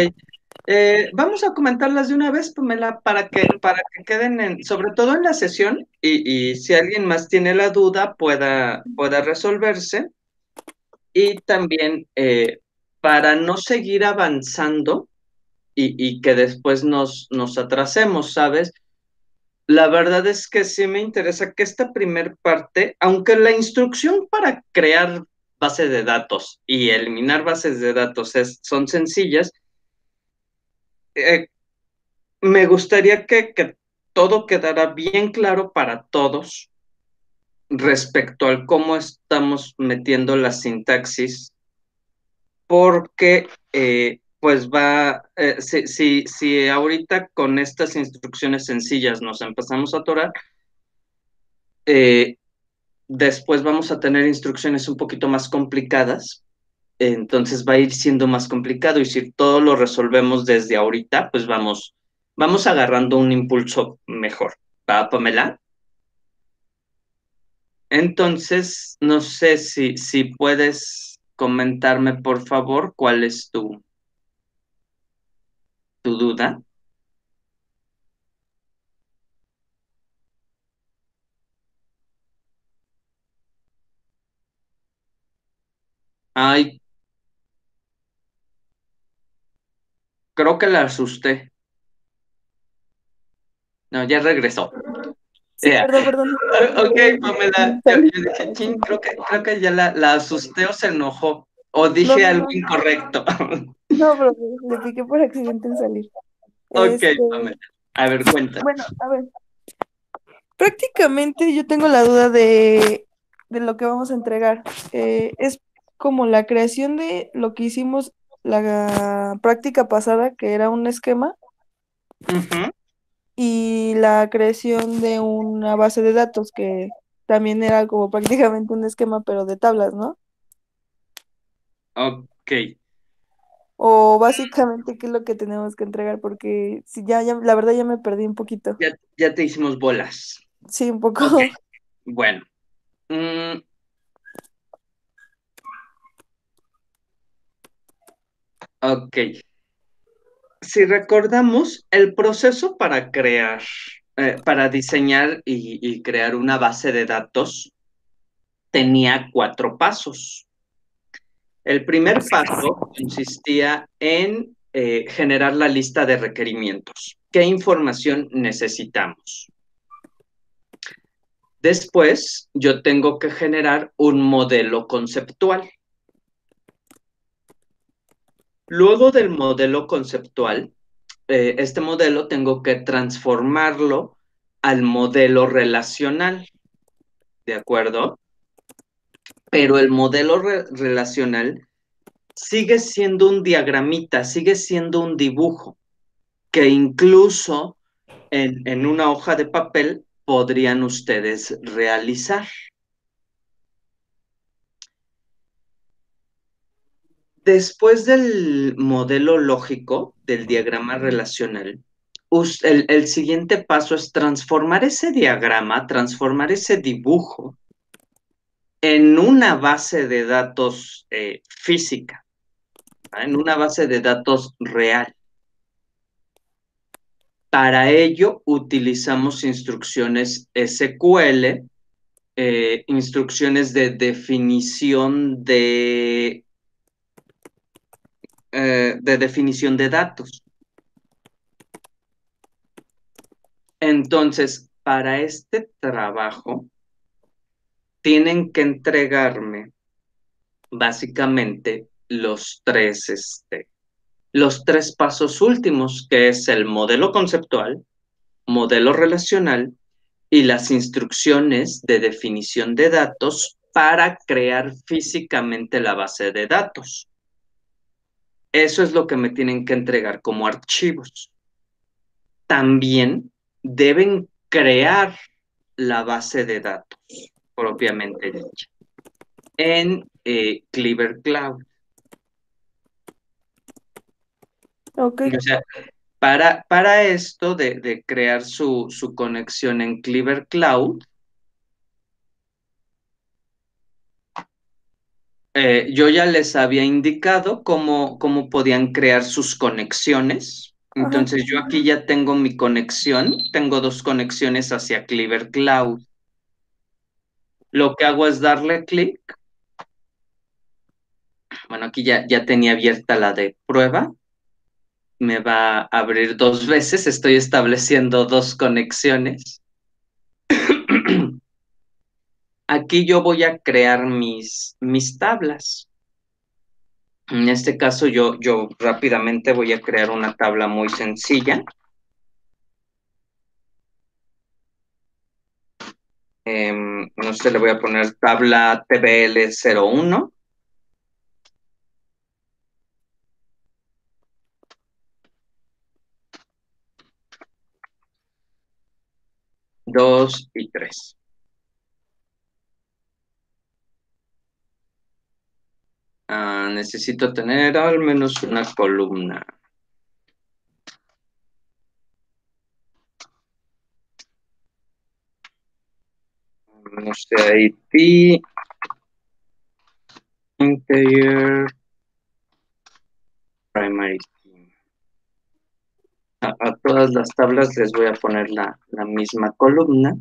Eh, vamos a comentarlas de una vez, Pamela, para que, para que queden en, sobre todo en la sesión y, si alguien más tiene la duda pueda, pueda resolverse. Y también eh, para no seguir avanzando y, que después nos, nos atrasemos, ¿sabes? La verdad es que sí me interesa que esta primer parte, aunque la instrucción para crear base de datos y eliminar bases de datos es, son sencillas, eh, me gustaría que, todo quedara bien claro para todos respecto al cómo estamos metiendo la sintaxis, porque eh, pues va, eh, si, si, ahorita con estas instrucciones sencillas nos empezamos a atorar, después vamos a tener instrucciones un poquito más complicadas entonces va a ir siendo más complicado y si todo lo resolvemos desde ahorita, pues vamos, vamos agarrando un impulso mejor. ¿Va, Pamela? Entonces, no sé si, si puedes comentarme, por favor, cuál es tu, tu duda. Ay, creo que la asusté. No, ya regresó.
Sí, perdón, perdón.
Ok, Pamela, yo, yo dije, "Chin, creo que, creo que ya la, la asusté o se enojó, o dije
no,
algo
no.
incorrecto.
No, pero le piqué por accidente en salir.
Ok,
Este,
Pamela. A ver, cuenta.
Bueno, a ver. Prácticamente yo tengo la duda de, de lo que vamos a entregar. Eh, es como la creación de lo que hicimos la práctica pasada, que era un esquema, y la creación de una base de datos, que también era como prácticamente un esquema, pero de tablas, ¿no?
Ok,
O básicamente qué es lo que tenemos que entregar, porque si ya, ya, la verdad ya me perdí un poquito.
ya, ya te hicimos bolas.
Sí, un poco.
Bueno. Mm, ok. Si recordamos, el proceso para crear, eh, para diseñar y, crear una base de datos tenía cuatro pasos. El primer paso consistía en eh, generar la lista de requerimientos. ¿Qué información necesitamos? Después, yo tengo que generar un modelo conceptual. Luego del modelo conceptual, eh, este modelo tengo que transformarlo al modelo relacional. ¿De acuerdo? Pero el modelo re- relacional sigue siendo un diagramita, sigue siendo un dibujo que incluso en, en una hoja de papel podrían ustedes realizar. Después del modelo lógico, del diagrama relacional, el, el siguiente paso es transformar ese diagrama, transformar ese dibujo en una base de datos eh, física, en una base de datos real. Para ello utilizamos instrucciones SQL, eh, instrucciones de definición de, eh, de definición de datos. Entonces, para este trabajo, tienen que entregarme básicamente los tres, este, los tres pasos últimos, que es el modelo conceptual, modelo relacional y las instrucciones de definición de datos para crear físicamente la base de datos. Eso es lo que me tienen que entregar como archivos. También deben crear la base de datos propiamente dicha en eh, Clever Cloud.
Ok,
O sea, para, para esto de, de crear su, su conexión en Clever Cloud, eh, yo ya les había indicado cómo, cómo podían crear sus conexiones.
Ajá.
Entonces yo aquí ya tengo mi conexión, tengo dos conexiones hacia Clever Cloud. Lo que hago es darle clic. Bueno, aquí ya, ya tenía abierta la de prueba. Me va a abrir dos veces. Estoy estableciendo dos conexiones. Aquí yo voy a crear mis, mis tablas. En este caso yo, yo rápidamente voy a crear una tabla muy sencilla. Em, no sé, le voy a poner tabla TBL01. Dos y tres. Ah, necesito tener al menos una columna. Al menos CIT Interior Primary. A, a todas las tablas les voy a poner la, la misma columna.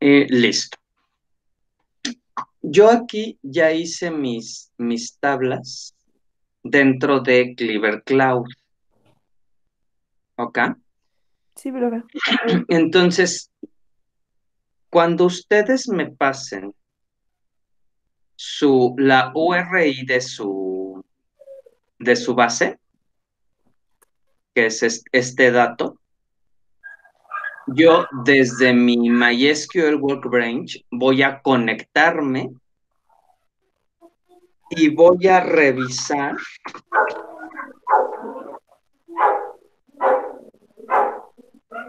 Y listo. Yo aquí ya hice mis, mis tablas dentro de Clever Cloud. ¿Ok?
Sí, profe.
Entonces, cuando ustedes me pasen su, la URI de su, de su base, que es- este dato, yo desde mi MySQL Workbench voy a conectarme y voy a revisar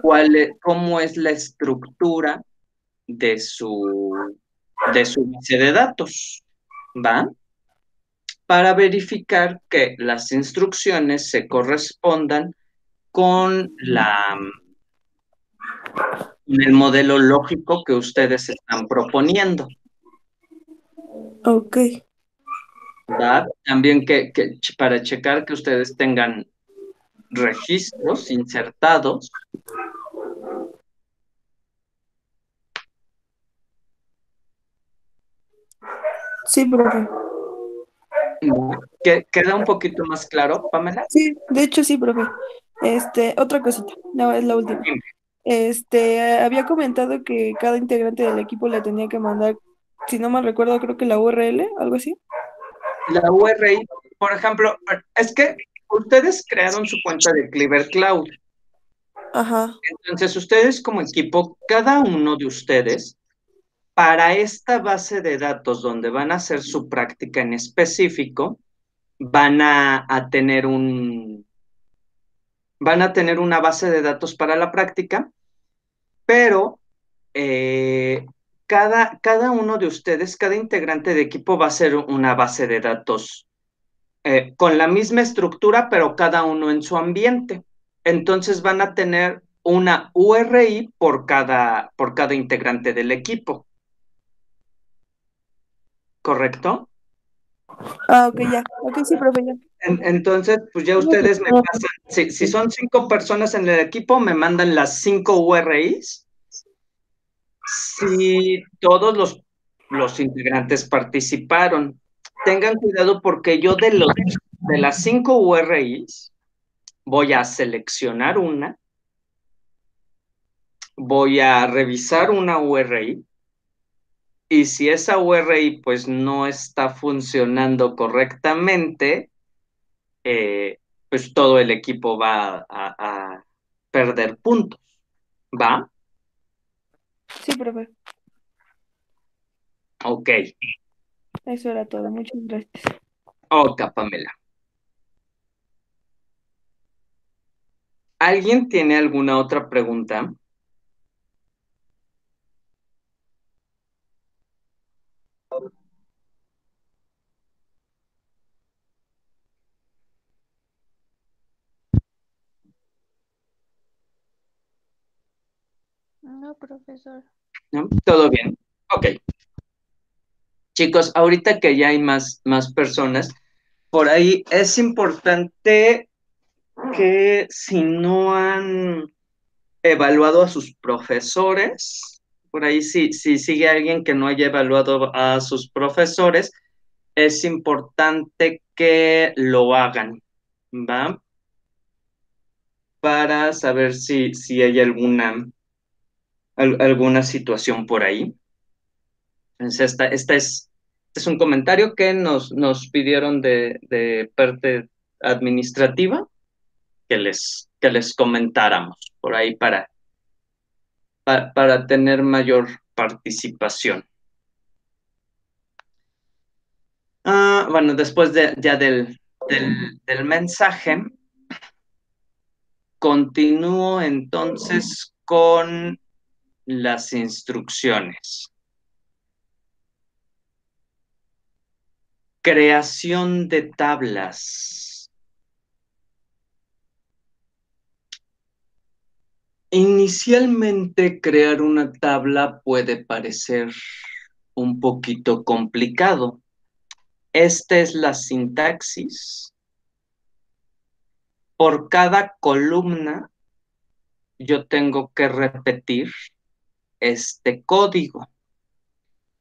cuál es- cómo es la estructura de su, de su base de datos, ¿va? Para verificar que las instrucciones se correspondan con la, con el modelo lógico que ustedes están proponiendo,
Ok.
¿va? También que, para checar que ustedes tengan registros insertados
Sí, profe.
que queda un poquito más claro, Pamela.
Sí, de hecho sí, profe. Este, otra cosita, no, es la última. Este, había comentado que cada integrante del equipo le tenía que mandar, si no mal recuerdo, creo que la URL, algo así.
La URI, por ejemplo, es que ustedes crearon su cuenta de Clever Cloud.
Ajá.
Entonces, ustedes como equipo, cada uno de ustedes, para esta base de datos donde van a hacer su práctica en específico, van a, a tener un, van a tener una base de datos para la práctica, pero eh, cada, cada uno de ustedes, cada integrante de equipo va a ser una base de datos eh, con la misma estructura, pero cada uno en su ambiente. Entonces van a tener una URI por cada, por cada integrante del equipo. ¿Correcto?
Ah, ok, ya. Ok, sí, profe, ya.
En- entonces, pues ya ustedes me pasan, si, si son cinco personas en el equipo, me mandan las cinco URIs. Si todos los, los integrantes participaron, tengan cuidado porque yo de, los, de las cinco URIs voy a seleccionar una, voy a revisar una URI y si esa URI pues no está funcionando correctamente, eh, pues todo el equipo va a, a perder puntos, ¿va?
Sí, profe.
Ok,
Eso era todo. Muchas gracias.
ok, Pamela. ¿Alguien tiene alguna otra pregunta?
No, profesor.
¿No? ¿Todo bien? Ok. Chicos, ahorita que ya hay más, más personas, por ahí es importante que si no han evaluado a sus profesores, por ahí si, si sigue alguien que no haya evaluado a sus profesores, es importante que lo hagan, ¿va? Para saber si, si hay alguna, al- alguna situación por ahí. Entonces, esta, esta es, este es un comentario que nos, nos pidieron de, parte administrativa que les, que les comentáramos por ahí para, pa- para tener mayor participación. Ah, bueno, después de, ya del, del, del mensaje, continúo entonces con las instrucciones. Creación de tablas. Inicialmente crear una tabla puede parecer un poquito complicado. Esta es la sintaxis. Por cada columna yo tengo que repetir este código.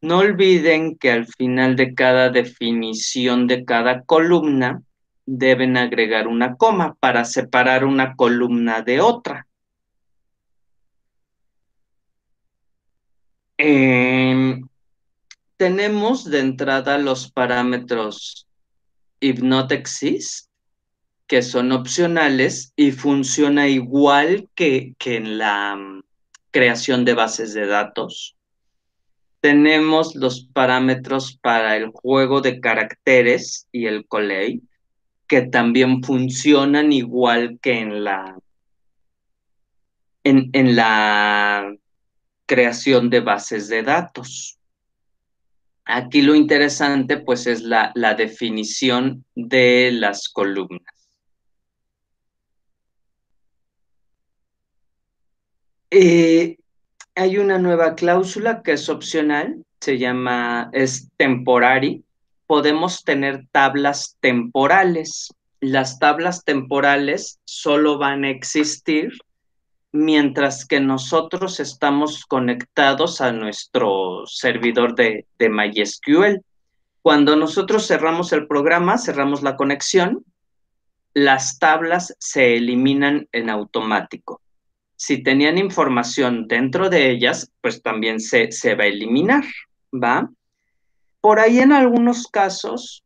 No olviden que al final de cada definición de cada columna deben agregar una coma para separar una columna de otra. Em, tenemos de entrada los parámetros if not exist, que son opcionales y funciona igual que, que en la creación de bases de datos. Tenemos los parámetros para el juego de caracteres y el collate, que también funcionan igual que en la, en, en la creación de bases de datos. Aquí lo interesante pues es la, la definición de las columnas. Eh, hay una nueva cláusula que es opcional, se llama, es temporary. Podemos tener tablas temporales. Las tablas temporales solo van a existir mientras que nosotros estamos conectados a nuestro servidor de, de MySQL. Cuando nosotros cerramos el programa, cerramos la conexión, las tablas se eliminan en automático. Si tenían información dentro de ellas, pues también se, se va a eliminar, ¿va? Por ahí en algunos casos,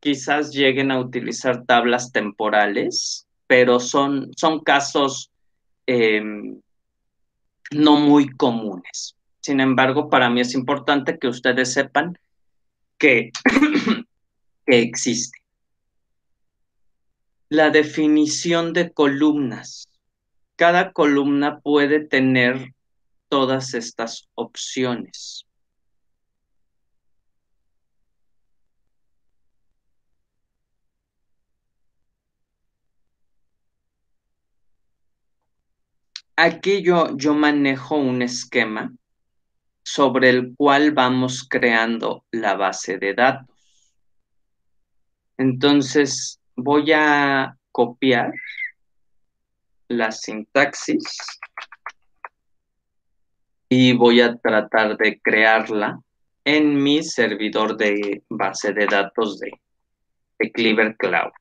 quizás lleguen a utilizar tablas temporales, pero son, son casos Em, no muy comunes. Sin embargo, para mí es importante que ustedes sepan que, que existe. La definición de columnas. Cada columna puede tener todas estas opciones. Aquí yo, yo manejo un esquema sobre el cual vamos creando la base de datos. Entonces voy a copiar la sintaxis y voy a tratar de crearla en mi servidor de base de datos de, de Cleaver Cloud.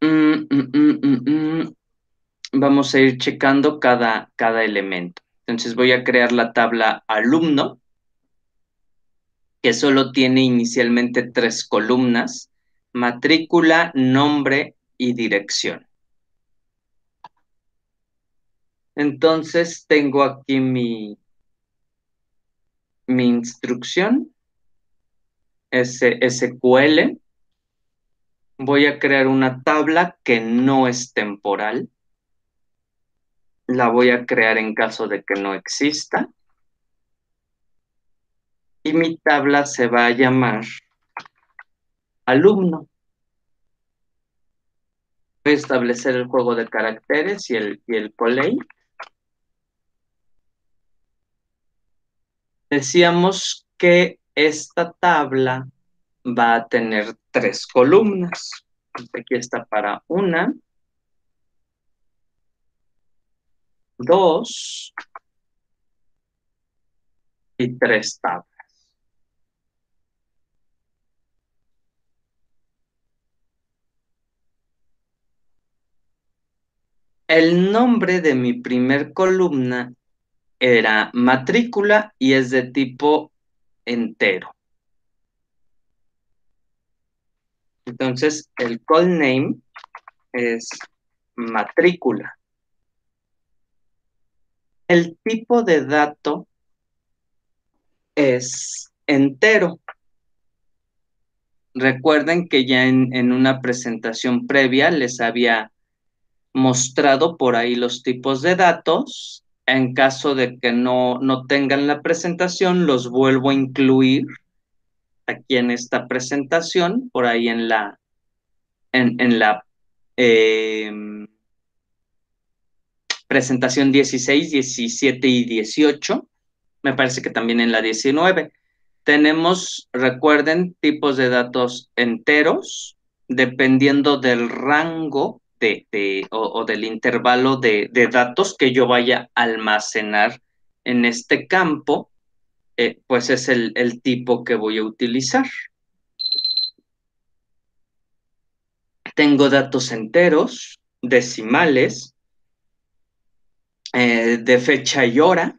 Mm, mm, mm, Vamos a ir checando cada, cada elemento. Entonces voy a crear la tabla alumno, que solo tiene inicialmente tres columnas, matrícula, nombre y dirección. Entonces tengo aquí mi, mi instrucción, SQL, voy a crear una tabla que no es temporal. La voy a crear en caso de que no exista. Y mi tabla se va a llamar alumno. Voy a establecer el juego de caracteres y el, y el Decíamos que esta tabla va a tener tres columnas. Aquí está para una, dos y tres tablas. El nombre de mi primer columna era matrícula y es de tipo entero. Entonces, el call name es matrícula. El tipo de dato es entero. Recuerden que ya en, una presentación previa les había mostrado por ahí los tipos de datos. En caso de que no, no tengan la presentación, los vuelvo a incluir aquí en esta presentación, por ahí en la, en, la em, presentación 16, 17 y 18. Me parece que también en la 19. Tenemos, recuerden, tipos de datos enteros, dependiendo del rango de, o, del intervalo de, datos que yo vaya a almacenar en este campo, eh, pues es el, tipo que voy a utilizar. Tengo datos enteros, decimales, eh, de fecha y hora,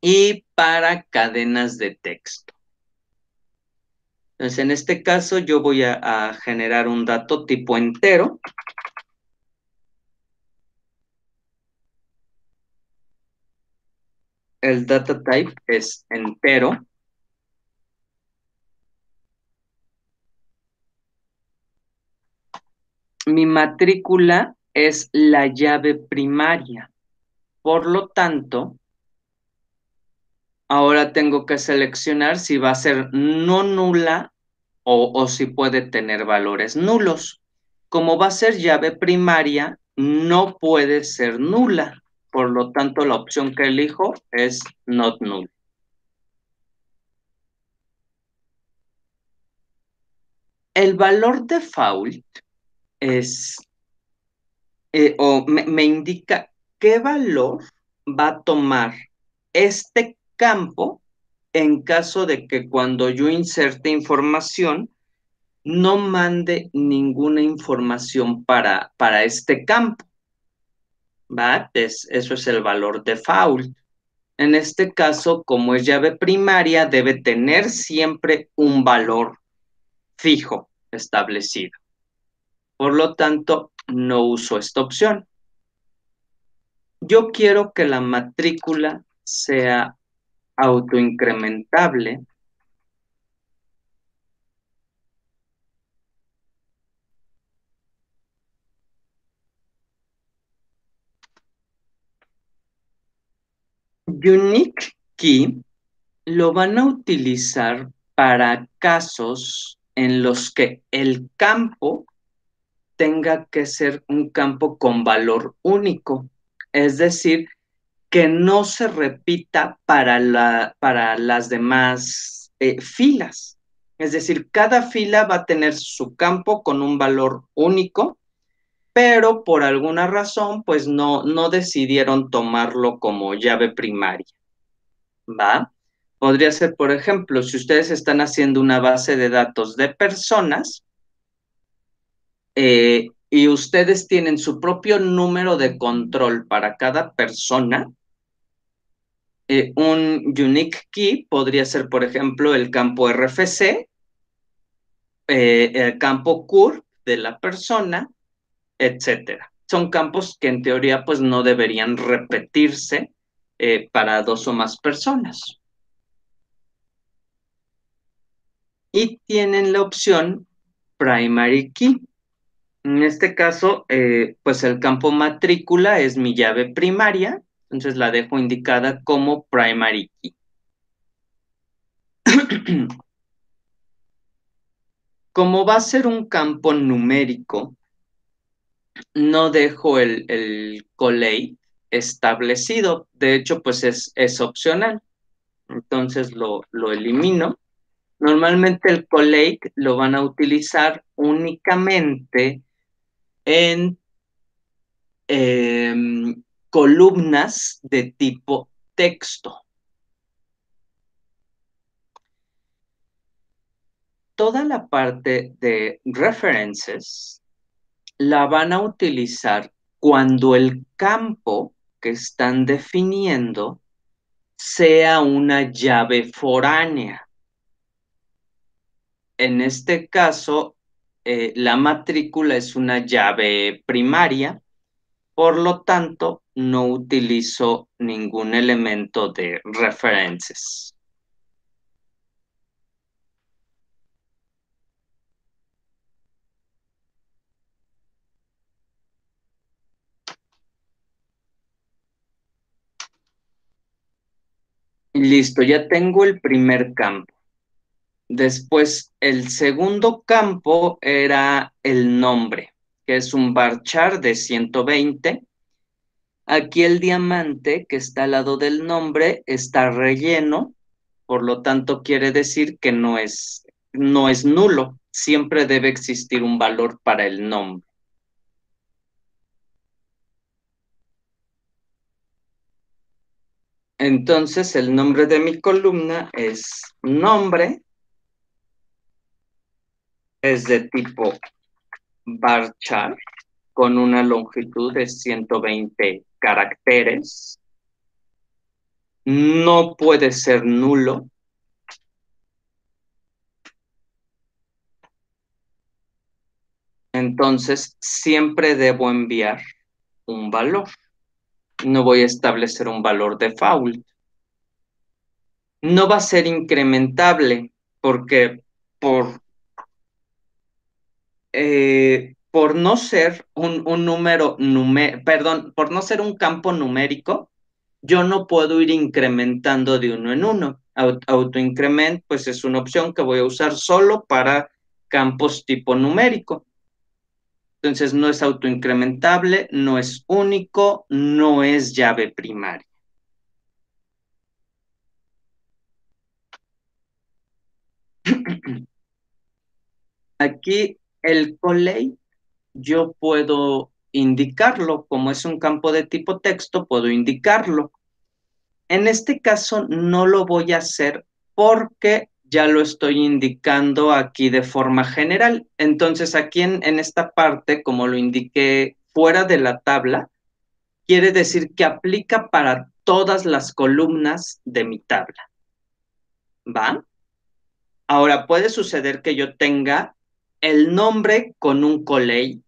y para cadenas de texto. Entonces, en este caso, yo voy a, generar un dato tipo entero. El data type es entero. Mi matrícula es la llave primaria. Por lo tanto, Ahora tengo que seleccionar si va a ser no nula o, si puede tener valores nulos. Como va a ser llave primaria, no puede ser nula. Por lo tanto, la opción que elijo es not null. El valor default es, eh, o me, me indica qué valor va a tomar este campo en caso de que cuando yo inserte información no mande ninguna información para, para este campo. Eso es el valor default. En este caso, como es llave primaria, debe tener siempre un valor fijo establecido. Por lo tanto, no uso esta opción. Yo quiero que la matrícula sea autoincrementable Unique Key lo van a utilizar para casos en los que el campo tenga que ser un campo con valor único. Es decir, que no se repita para, la, para las demás eh, filas. Es decir, cada fila va a tener su campo con un valor único, pero por alguna razón, pues no, no decidieron tomarlo como llave primaria. ¿Va? Podría ser, por ejemplo, si ustedes están haciendo una base de datos de personas eh, y ustedes tienen su propio número de control para cada persona, eh, un unique key podría ser, por ejemplo, el campo RFC, eh, el campo CUR de la persona, etcétera. Son campos que en teoría pues no deberían repetirse eh, para dos o más personas. Y tienen la opción primary key. En este caso, pues el campo matrícula es mi llave primaria entonces la dejo indicada como primary key. Como va a ser un campo numérico, no dejo el, el establecido. De hecho, pues es, es opcional. Entonces lo, lo, elimino. Normalmente el collate lo van a utilizar únicamente en em, columnas de tipo texto. Toda la parte de references la van a utilizar cuando el campo que están definiendo sea una llave foránea. En este caso, eh, la matrícula es una llave primaria, por lo tanto, no utilizo ningún elemento de references. Listo, ya tengo el primer campo. Después, el segundo campo era el nombre, que es un varchar de 120. Aquí el diamante que está al lado del nombre está relleno, por lo tanto quiere decir que no es, no es nulo, siempre debe existir un valor para el nombre. Entonces el nombre de mi columna es nombre, es de tipo varchar con una longitud de 120 caracteres. No puede ser nulo. Entonces siempre debo enviar un valor no voy a establecer un valor default. No va a ser incrementable porque por, eh, por no ser un, número, perdón, por no ser un campo numérico, yo no puedo ir incrementando de uno en uno. Autoincrement, pues es una opción que voy a usar solo para campos tipo numérico. Entonces no es autoincrementable, no es único, no es llave primaria. Aquí el collate yo puedo indicarlo, como es un campo de tipo texto, puedo indicarlo. En este caso no lo voy a hacer porque ya lo estoy indicando aquí de forma general. Entonces, aquí en, esta parte, como lo indiqué fuera de la tabla, quiere decir que aplica para todas las columnas de mi tabla. ¿Va? Ahora, puede suceder que yo tenga el nombre con un collate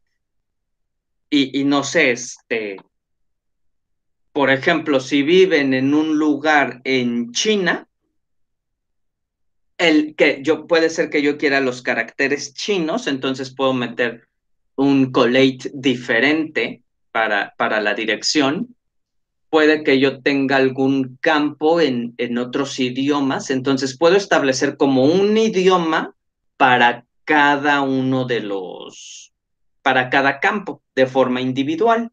y, no sé, este, por ejemplo, si viven en un lugar en China, el que yo puede ser que yo quiera los caracteres chinos, entonces puedo meter un collate diferente para, para la dirección. Puede que yo tenga algún campo en, en otros idiomas, entonces puedo establecer como un idioma para cada uno de los, para cada campo de forma individual.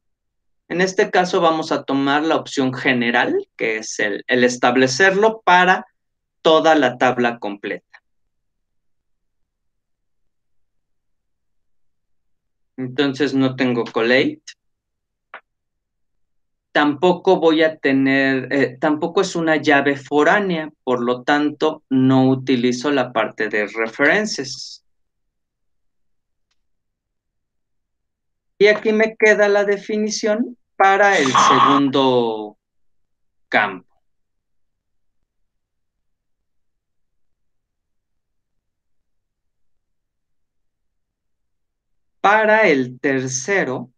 En este caso vamos a tomar la opción general, que es el, establecerlo para toda la tabla completa. Entonces no tengo collate. Tampoco voy a tener, eh, tampoco es una llave foránea, por lo tanto no utilizo la parte de referencias. Y aquí me queda la definición para el segundo campo. Para el tercero,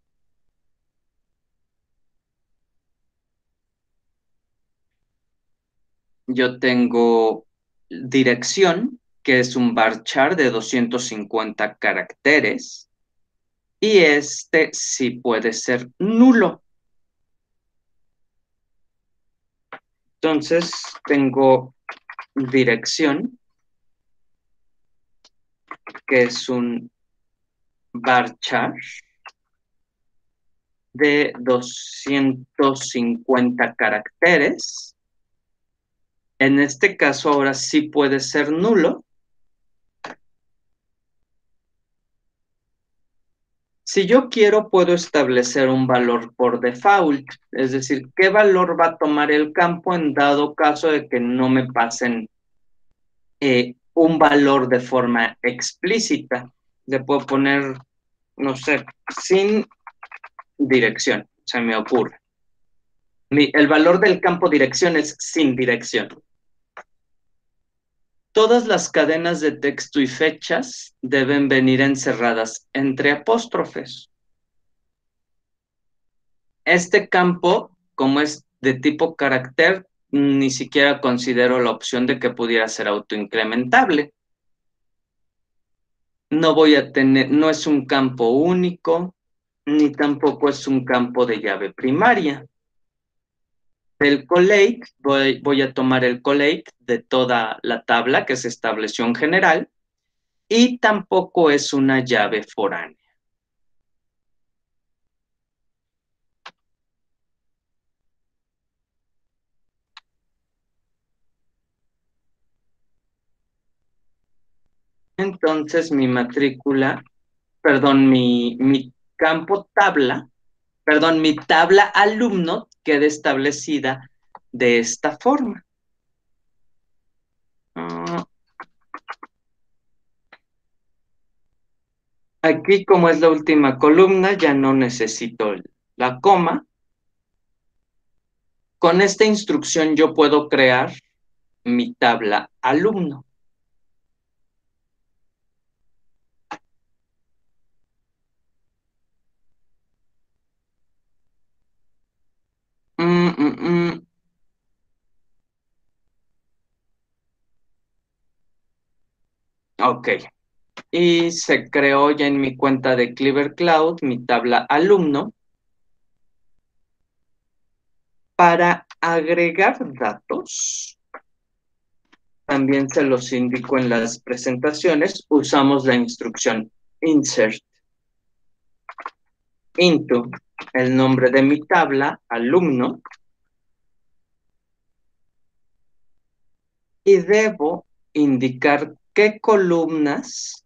yo tengo dirección, que es un varchar de 250 caracteres, y este sí puede ser nulo. Entonces, tengo dirección, que es un varchar de 250 caracteres. En este caso ahora sí puede ser nulo. Si yo quiero, puedo establecer un valor por default, es decir, qué valor va a tomar el campo en dado caso de que no me pasen eh, un valor de forma explícita le puedo poner, no sé, sin dirección, se me ocurre. el valor del campo dirección es sin dirección. Todas las cadenas de texto y fechas deben venir encerradas entre apóstrofes. Este campo, como es de tipo carácter, ni siquiera considero la opción de que pudiera ser autoincrementable no voy a tener, no es un campo único, ni tampoco es un campo de llave primaria. Del collate voy, a tomar el collate de toda la tabla que se estableció en general y tampoco es una llave foránea. Entonces mi matrícula, perdón, mi, mi campo tabla, perdón, mi tabla alumno queda establecida de esta forma. Aquí, como es la última columna, ya no necesito la coma. Con esta instrucción yo puedo crear mi tabla alumno. Mm, mm, mm. Ok. Y se creó ya en mi cuenta de Clever Cloud mi tabla alumno para agregar datos. También se los indico en las presentaciones. Usamos la instrucción insert into el nombre de mi tabla, alumno, y debo indicar qué columnas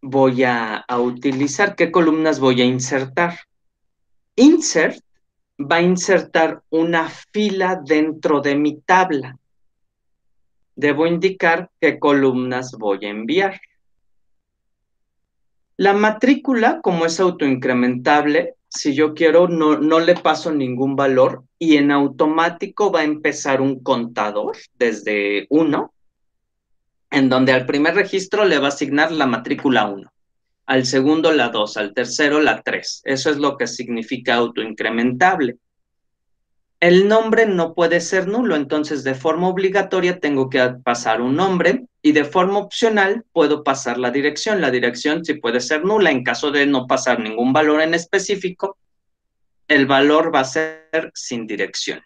voy a, utilizar, qué columnas voy a insertar. Insert va a insertar una fila dentro de mi tabla. Debo indicar qué columnas voy a enviar. La matrícula, como es autoincrementable, si yo quiero, no, no le paso ningún valor y en automático va a empezar un contador desde 1, en donde al primer registro le va a asignar la matrícula 1, al segundo la 2, al tercero la 3. Eso es lo que significa autoincrementable. El nombre no puede ser nulo, entonces de forma obligatoria tengo que pasar un nombre y de forma opcional puedo pasar la dirección. La dirección sí puede ser nula en caso de no pasar ningún valor en específico. El valor va a ser sin dirección.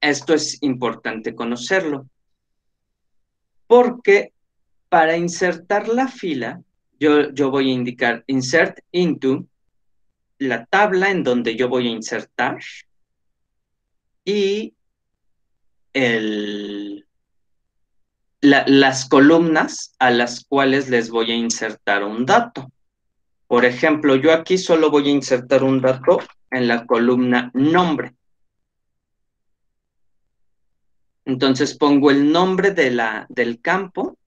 Esto es importante conocerlo. Porque para insertar la fila, yo, yo voy a indicar insert into la tabla en donde yo voy a insertar y el, la, las columnas a las cuales les voy a insertar un dato. Por ejemplo, yo aquí solo voy a insertar un dato en la columna nombre. Entonces pongo el nombre de la, del campo,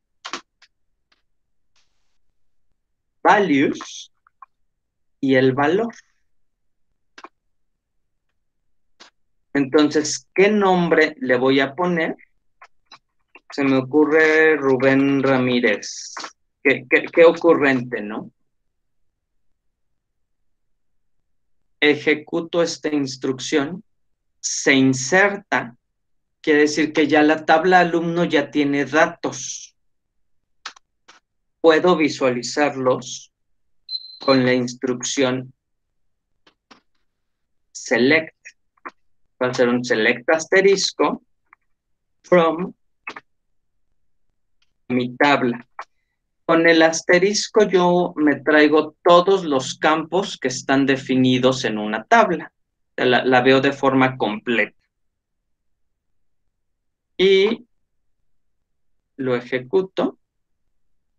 values y el valor. Entonces, ¿qué nombre le voy a poner? Se me ocurre Rubén Ramírez. Qué, qué, ocurrente, ¿no? Ejecuto esta instrucción, se inserta, quiere decir que ya la tabla alumno ya tiene datos. Puedo visualizarlos con la instrucción select va a ser un select asterisco from mi tabla. Con el asterisco yo me traigo todos los campos que están definidos en una tabla. La, la veo de forma completa. Y lo ejecuto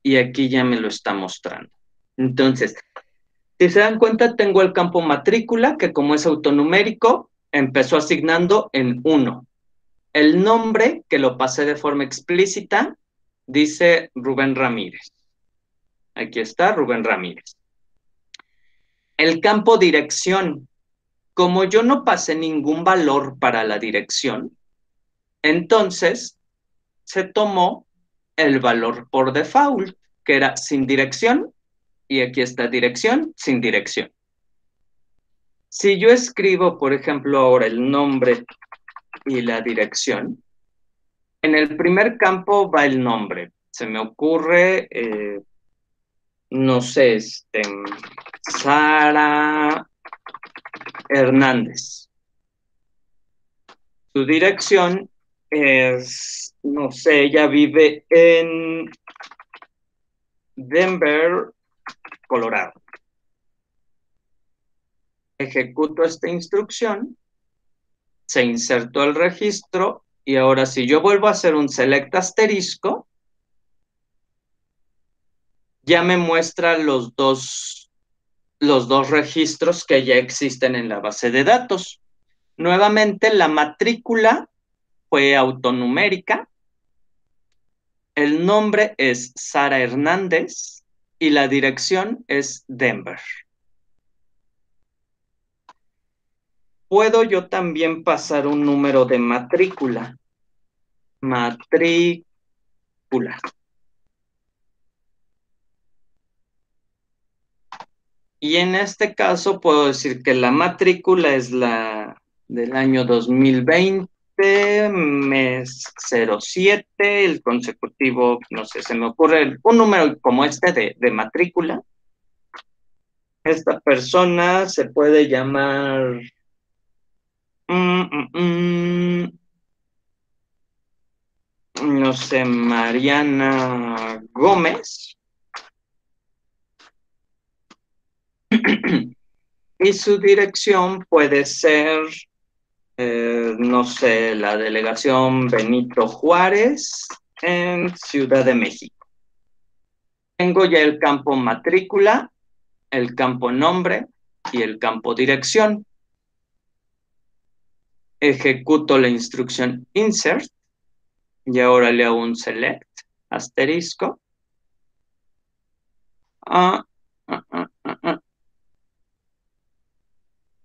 y aquí ya me lo está mostrando. Entonces, si se dan cuenta, tengo el campo matrícula, que como es autonumérico, empezó asignando en uno. El nombre, que lo pasé de forma explícita, dice Rubén Ramírez. Aquí está Rubén Ramírez. El campo dirección. Como yo no pasé ningún valor para la dirección, entonces se tomó el valor por default, que era sin dirección, y aquí está dirección sin dirección. Si yo escribo, por ejemplo, ahora el nombre y la dirección, en el primer campo va el nombre. Se me ocurre, eh, no sé, este, Sara Hernández. Su dirección es, no sé, ella vive en Denver, Colorado. Ejecuto esta instrucción, se insertó el registro y ahora si yo vuelvo a hacer un select asterisco, ya me muestra los dos, los dos registros que ya existen en la base de datos. Nuevamente, la matrícula fue autonumérica. El nombre es Sara Hernández y la dirección es Denver. Puedo yo también pasar un número de matrícula. Matrícula. Y en este caso puedo decir que la matrícula es la del año 2020, mes 07, el consecutivo, no sé, se me ocurre un número como este de, matrícula. Esta persona se puede llamar... Mm, mm, mm, no sé, Mariana Gómez. y su dirección puede ser, eh, no sé, la delegación Benito Juárez en Ciudad de México. Tengo ya el campo matrícula, el campo nombre y el campo dirección. Ejecuto la instrucción insert y ahora le hago un select asterisco. Ah, ah, ah.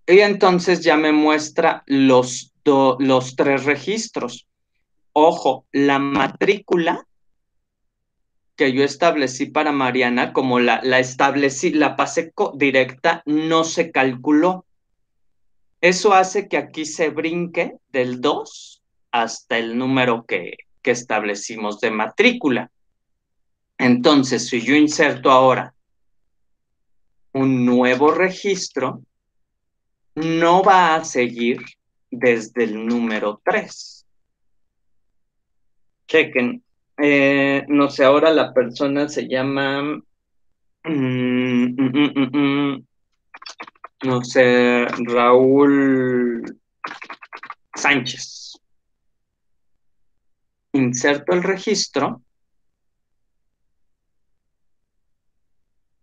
Y entonces ya me muestra los, los tres registros. Ojo, la matrícula que yo establecí para Mariana, como la, la establecí, la pasé directa, no se calculó. Eso hace que aquí se brinque del 2 hasta el número que, que establecimos de matrícula. Entonces, si yo inserto ahora un nuevo registro, no va a seguir desde el número 3. Chequen. Eh, no sé, ahora la persona se llama... Mm, mm, mm, no sé, Raúl Sánchez. Inserto el registro.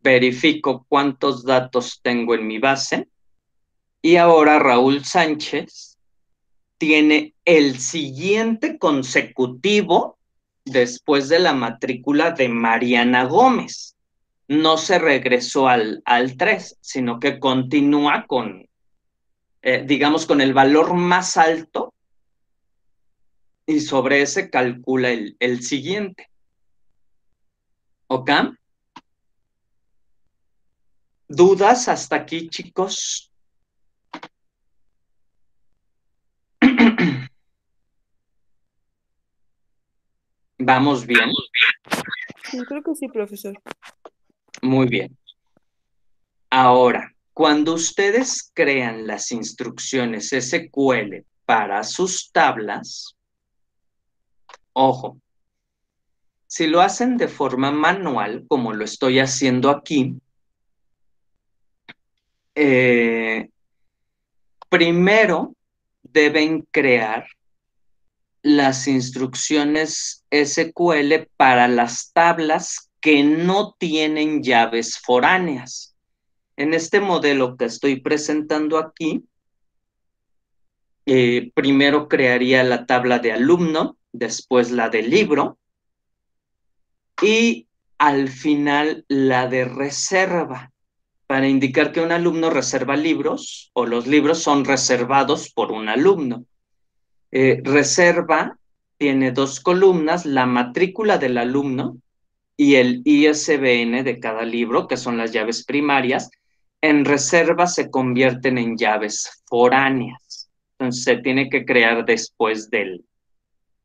Verifico cuántos datos tengo en mi base y ahora Raúl Sánchez tiene el siguiente consecutivo después de la matrícula de Mariana Gómez. No se regresó al, al 3, sino que continúa con, eh, digamos, con el valor más alto y sobre ese calcula el, el siguiente. ¿Ok? ¿Dudas hasta aquí, chicos? Vamos bien.
Sí, creo que sí, profesor.
Muy bien. Ahora, cuando ustedes crean las instrucciones SQL para sus tablas, ojo, si lo hacen de forma manual, como lo estoy haciendo aquí, eh, primero deben crear las instrucciones SQL para las tablas que no tienen llaves foráneas. En este modelo que estoy presentando aquí, eh, primero crearía la tabla de alumno, después la de libro y al final la de reserva para indicar que un alumno reserva libros o los libros son reservados por un alumno. Eh, reserva tiene dos columnas, la matrícula del alumno y el ISBN de cada libro, que son las llaves primarias. En reserva se convierten en llaves foráneas. Entonces se tiene que crear después del,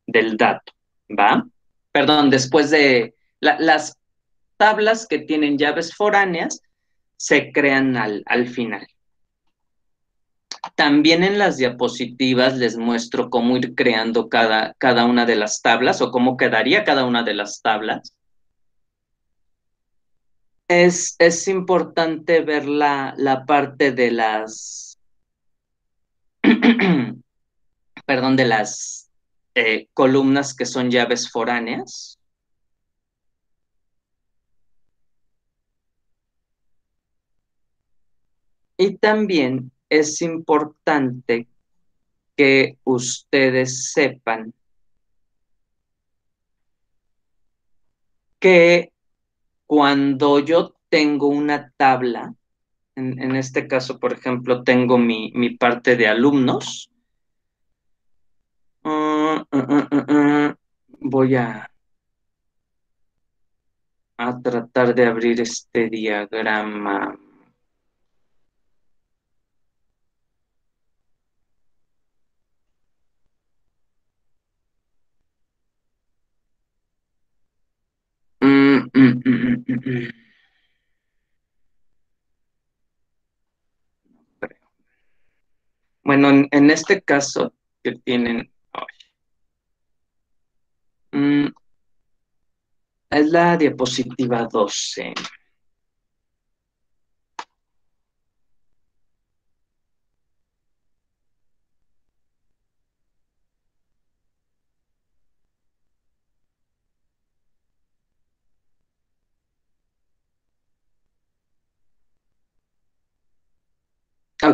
del dato, ¿va? Perdón, después de las tablas que tienen llaves foráneas se crean al, al final. También en las diapositivas les muestro cómo ir creando cada, cada una de las tablas o cómo quedaría cada una de las tablas. Es, es importante ver la, la parte de las, perdón, de las eh, columnas que son llaves foráneas. Y también es importante que ustedes sepan que cuando yo tengo una tabla, en, este caso, por ejemplo, tengo mi, parte de alumnos, ah, ah, ah, voy a, a tratar de abrir este diagrama. Bueno, en, este caso que tienen... Mm, es la diapositiva 12.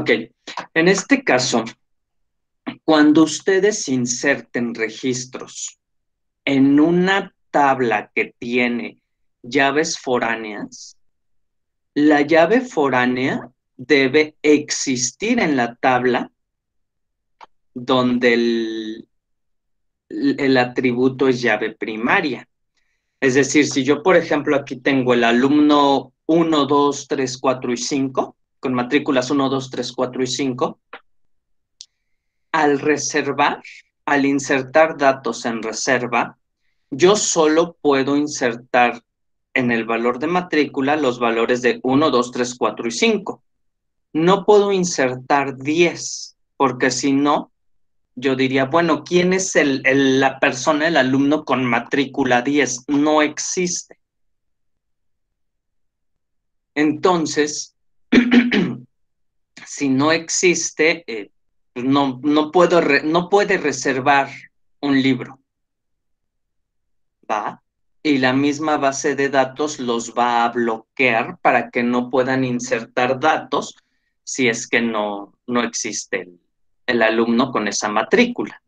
Ok, en este caso, cuando ustedes inserten registros en una tabla que tiene llaves foráneas, la llave foránea debe existir en la tabla donde el, el atributo es llave primaria. Es decir, si yo, por ejemplo, aquí tengo el alumno 1, 2, 3, 4 y 5, con matrículas 1, 2, 3, 4 y 5, al reservar, al insertar datos en reserva, yo solo puedo insertar en el valor de matrícula los valores de 1, 2, 3, 4 y 5. No puedo insertar 10, porque si no, yo diría, bueno, ¿quién es la persona, el alumno con matrícula 10? No existe. Entonces, si no existe, eh, pues no, no, puedo no puede reservar un libro. ¿Va? Y la misma base de datos los va a bloquear para que no puedan insertar datos si es que no, no existe el, alumno con esa matrícula.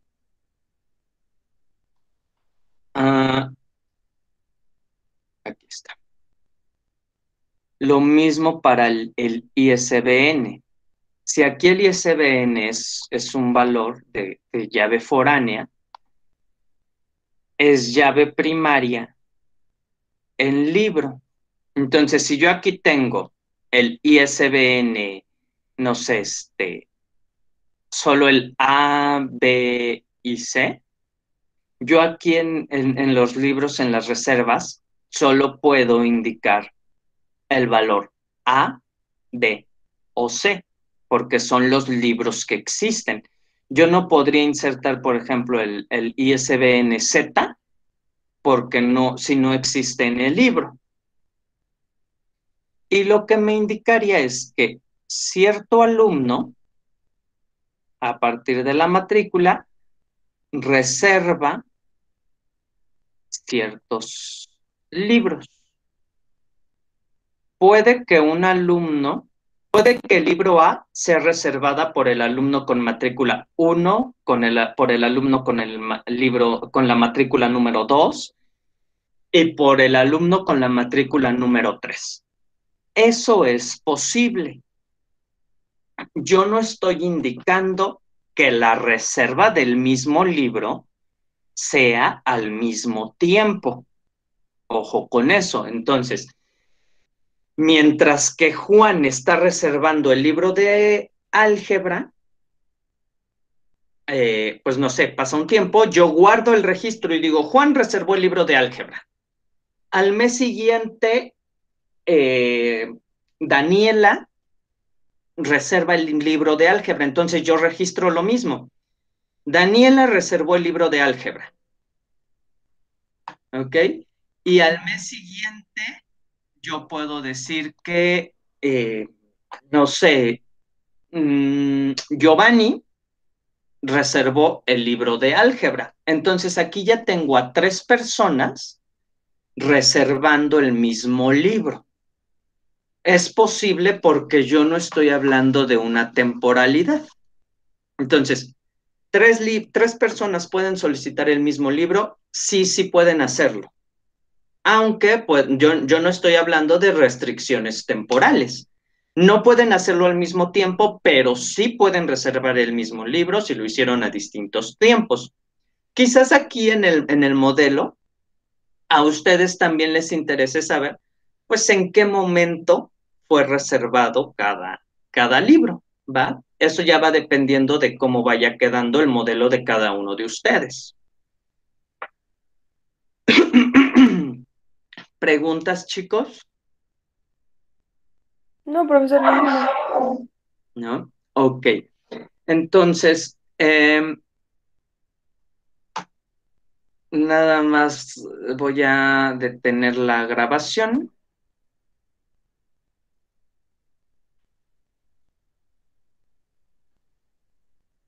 Ah, aquí está. Lo mismo para el, ISBN. Si aquí el ISBN es, un valor de, llave foránea, es llave primaria en libro. Entonces, si yo aquí tengo el ISBN, no sé, este, solo el A, B y C, yo aquí en, en, los libros, en las reservas, solo puedo indicar el valor A, B o C, porque son los libros que existen. Yo no podría insertar, por ejemplo, el, ISBN Z, porque no, si no existe en el libro. Y lo que me indicaría es que cierto alumno, a partir de la matrícula, reserva ciertos libros puede que un alumno, puede que el libro A sea reservada por el alumno con matrícula 1, con el, por el alumno con el libro, con la matrícula número 2 y por el alumno con la matrícula número 3. Eso es posible. Yo no estoy indicando que la reserva del mismo libro sea al mismo tiempo. Ojo con eso. Entonces, Mientras que Juan está reservando el libro de álgebra, eh, pues no sé, pasa un tiempo, yo guardo el registro y digo, Juan reservó el libro de álgebra. Al mes siguiente, eh, Daniela reserva el libro de álgebra. Entonces yo registro lo mismo. Daniela reservó el libro de álgebra. ¿Ok? Y al mes siguiente yo puedo decir que, eh, no sé, mm, Giovanni reservó el libro de álgebra. Entonces aquí ya tengo a tres personas reservando el mismo libro. Es posible porque yo no estoy hablando de una temporalidad. Entonces, tres, tres personas pueden solicitar el mismo libro, sí, sí pueden hacerlo. Aunque pues, yo, no estoy hablando de restricciones temporales. No pueden hacerlo al mismo tiempo, pero sí pueden reservar el mismo libro si lo hicieron a distintos tiempos. Quizás aquí en el, en el modelo a ustedes también les interese saber, pues en qué momento fue reservado cada, cada libro, ¿va? Eso ya va dependiendo de cómo vaya quedando el modelo de cada uno de ustedes. ¿Preguntas, chicos?
No, profesor, no.
¿No? Ok. Entonces, em, nada más voy a detener la grabación.